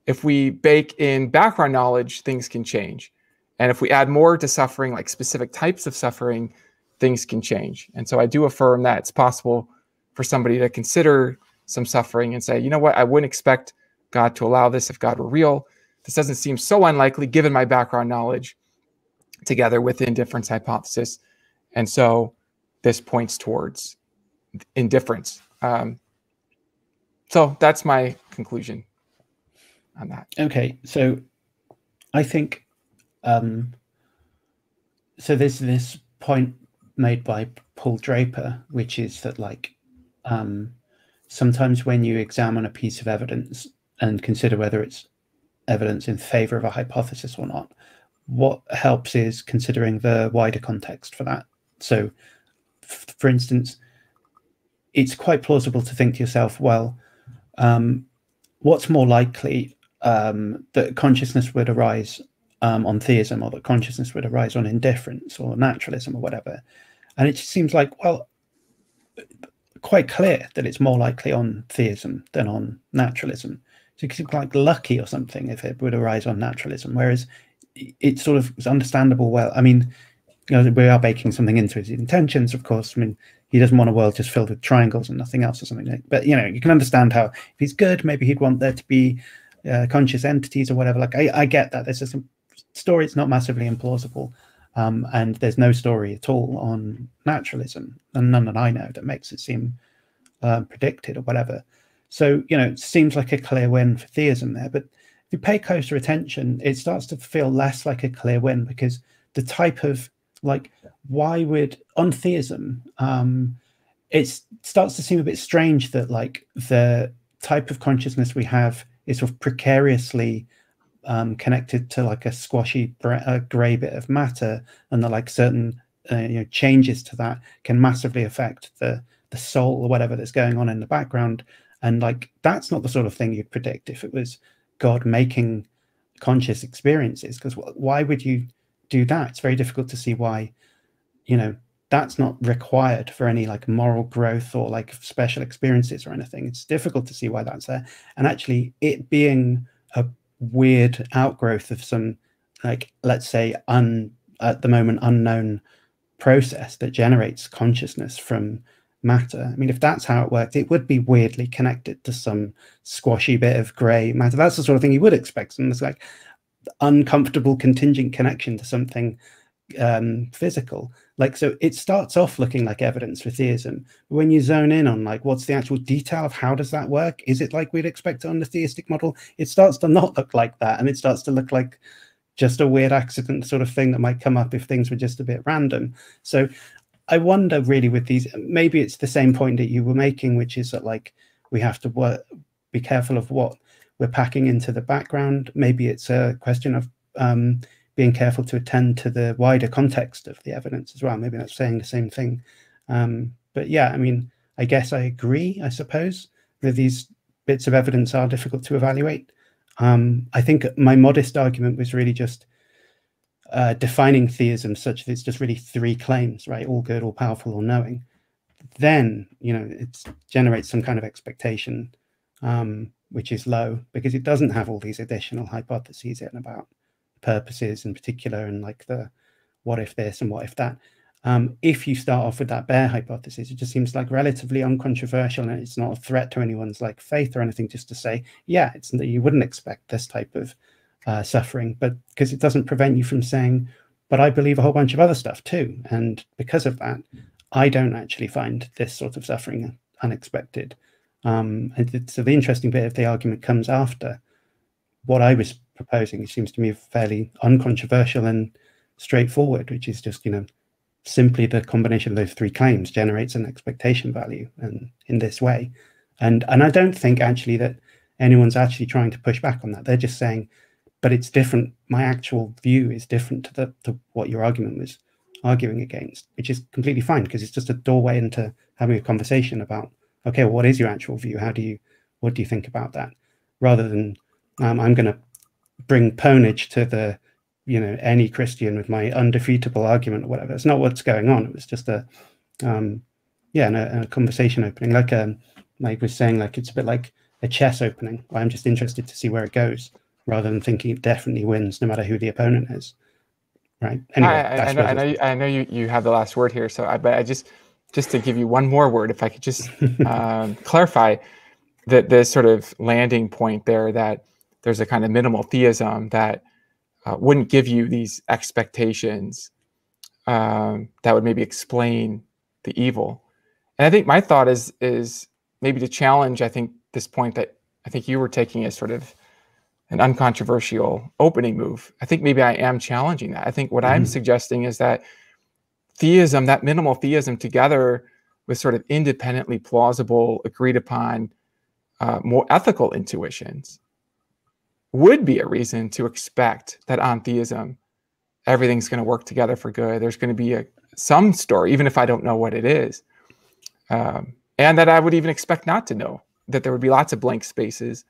if we bake in background knowledge, things can change. And if we add more to suffering, like specific types of suffering, things can change. And so I do affirm that it's possible for somebody to consider some suffering and say, you know what, I wouldn't expect God to allow this if God were real. This doesn't seem so unlikely given my background knowledge together with the indifference hypothesis. And so this points towards indifference. Um, so that's my conclusion on that. Okay. So I think um, so there's this point made by Paul Draper, which is that like um, sometimes when you examine a piece of evidence and consider whether it's evidence in favor of a hypothesis or not, what helps is considering the wider context for that. So, for instance, it's quite plausible to think to yourself, well, um, what's more likely um, that consciousness would arise um, on theism or that consciousness would arise on indifference or naturalism or whatever? And it just seems like, well, quite clear that it's more likely on theism than on naturalism. So like lucky or something if it would arise on naturalism, whereas it's sort of is understandable. Well, I mean, you know, we are baking something into his intentions, of course. I mean, he doesn't want a world just filled with triangles and nothing else or something. Like, but you know, you can understand how if he's good, maybe he'd want there to be uh, conscious entities or whatever. Like, I, I get that. There's a story; it's not massively implausible, um, and there's no story at all on naturalism, and none that I know that makes it seem uh, predicted or whatever. So, you know, it seems like a clear win for theism there. But if you pay closer attention, it starts to feel less like a clear win because the type of like, why would on theism, um, it starts to seem a bit strange that like the type of consciousness we have is sort of precariously um, connected to like a squashy a gray bit of matter, and that like certain uh, you know changes to that can massively affect the the soul or whatever that's going on in the background. And like that's not the sort of thing you'd predict if it was God making conscious experiences. Because why would you do that? It's very difficult to see why, you know, that's not required for any like moral growth or like special experiences or anything. It's difficult to see why that's there. And actually, it being a weird outgrowth of some like let's say un at the moment unknown process that generates consciousness from matter. I mean, if that's how it worked, it would be weirdly connected to some squashy bit of grey matter. That's the sort of thing you would expect. And it's like uncomfortable contingent connection to something um, physical. Like, so it starts off looking like evidence for theism. But when you zone in on like, what's the actual detail of how does that work? Is it like we'd expect on the theistic model? It starts to not look like that. And it starts to look like just a weird accident sort of thing that might come up if things were just a bit random. So I wonder really with these, maybe it's the same point that you were making, which is that like we have to work, be careful of what we're packing into the background. Maybe it's a question of um, being careful to attend to the wider context of the evidence as well. Maybe that's saying the same thing. Um, but yeah, I mean, I guess I agree, I suppose, that these bits of evidence are difficult to evaluate. Um, I think my modest argument was really just uh, defining theism such that it's just really three claims, right? All good, all powerful, all knowing. Then, you know, it generates some kind of expectation, um, which is low because it doesn't have all these additional hypotheses in about purposes in particular and like the what if this and what if that. Um, if you start off with that bare hypothesis, it just seems like relatively uncontroversial and it's not a threat to anyone's like faith or anything. Just to say, yeah, it's that you wouldn't expect this type of uh, suffering, but because it doesn't prevent you from saying, but I believe a whole bunch of other stuff too. And because of that, I don't actually find this sort of suffering unexpected. Um, and so the interesting bit of the argument comes after what I was proposing. It seems to me fairly uncontroversial and straightforward, which is just, you know, simply the combination of those three claims generates an expectation value and in this way. And and I don't think actually that anyone's actually trying to push back on that. They're just saying but it's different. My actual view is different to the to what your argument was arguing against, which is completely fine because it's just a doorway into having a conversation about okay, well, what is your actual view? How do you what do you think about that? Rather than um, I'm going to bring ponage to the you know any Christian with my undefeatable argument or whatever. It's not what's going on. It was just a um, yeah, and a, a conversation opening, like um, Mike was saying, like it's a bit like a chess opening. I'm just interested to see where it goes rather than thinking it definitely wins no matter who the opponent is. Right. Anyway, I, I, know, I know, you, I know you, you have the last word here. So I, but I just, just to give you one more word, if I could just um, clarify that this sort of landing point there, that there's a kind of minimal theism that uh, wouldn't give you these expectations um, that would maybe explain the evil. And I think my thought is is maybe to challenge. I think this point that I think you were taking as sort of an uncontroversial opening move. I think maybe I am challenging that. I think what mm-hmm. I'm suggesting is that theism, that minimal theism, together with sort of independently plausible, agreed upon, uh, more ethical intuitions, would be a reason to expect that on theism, everything's going to work together for good. There's going to be a some story, even if I don't know what it is, um, and that I would even expect not to know. That there would be lots of blank spaces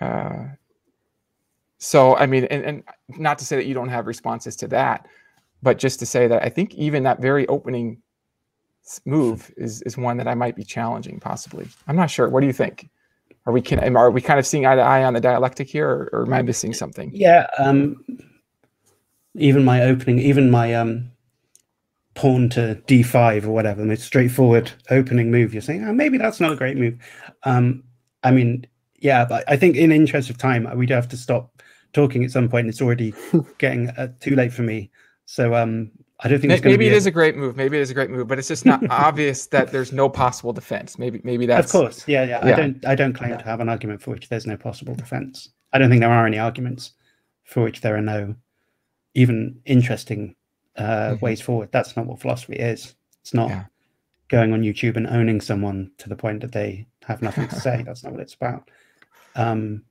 uh, so, I mean, and, and not to say that you don't have responses to that, but just to say that I think even that very opening move is is one that I might be challenging, possibly. I'm not sure. What do you think? Are we can are we kind of seeing eye to eye on the dialectic here, or, or am I missing something? Yeah. Um, even my opening, even my um, pawn to d5 or whatever, the most straightforward opening move. You're saying, oh, maybe that's not a great move. Um, I mean, yeah, but I think in interest of time, we do have to stop talking at some point. It's already getting uh, too late for me. So um, I don't think maybe it a... is a great move. Maybe it is a great move, but it's just not obvious that there's no possible defense. Maybe maybe that's of course. Yeah, yeah. yeah. I don't I don't claim yeah. to have an argument for which there's no possible defense. I don't think there are any arguments for which there are no even interesting uh, mm-hmm. ways forward. That's not what philosophy is. It's not yeah. going on YouTube and owning someone to the point that they have nothing to say. That's not what it's about. Um,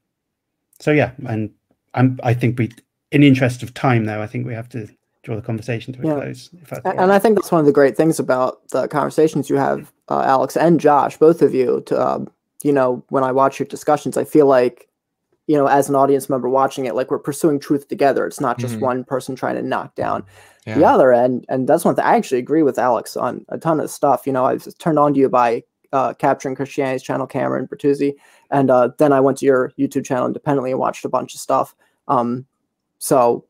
so yeah, and I'm, I think we, in the interest of time, though, I think we have to draw the conversation to a yeah. close. and, and I think that's one of the great things about the conversations you have, uh, Alex and Josh, both of you. To um, you know, when I watch your discussions, I feel like you know, as an audience member watching it, like we're pursuing truth together. It's not just mm-hmm. one person trying to knock down yeah. the other. And and that's one thing I actually agree with Alex on a ton of stuff. You know, I was turned on to you by uh, Capturing Christianity's channel, Cameron Bertuzzi, and uh, then I went to your YouTube channel independently and watched a bunch of stuff. Um, so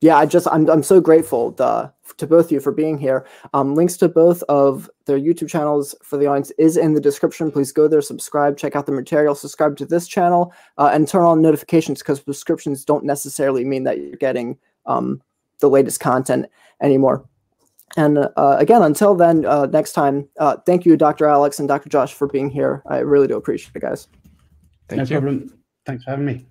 yeah, I just I'm I'm so grateful the, to both of you for being here. Um, links to both of their YouTube channels for the audience is in the description. Please go there, subscribe, check out the material, subscribe to this channel, uh, and turn on notifications because subscriptions don't necessarily mean that you're getting um, the latest content anymore. And uh, again, until then, uh, next time, uh, thank you, Dr. Alex and Dr. Josh, for being here. I really do appreciate it, guys. Thank no you. problem. Thanks for having me.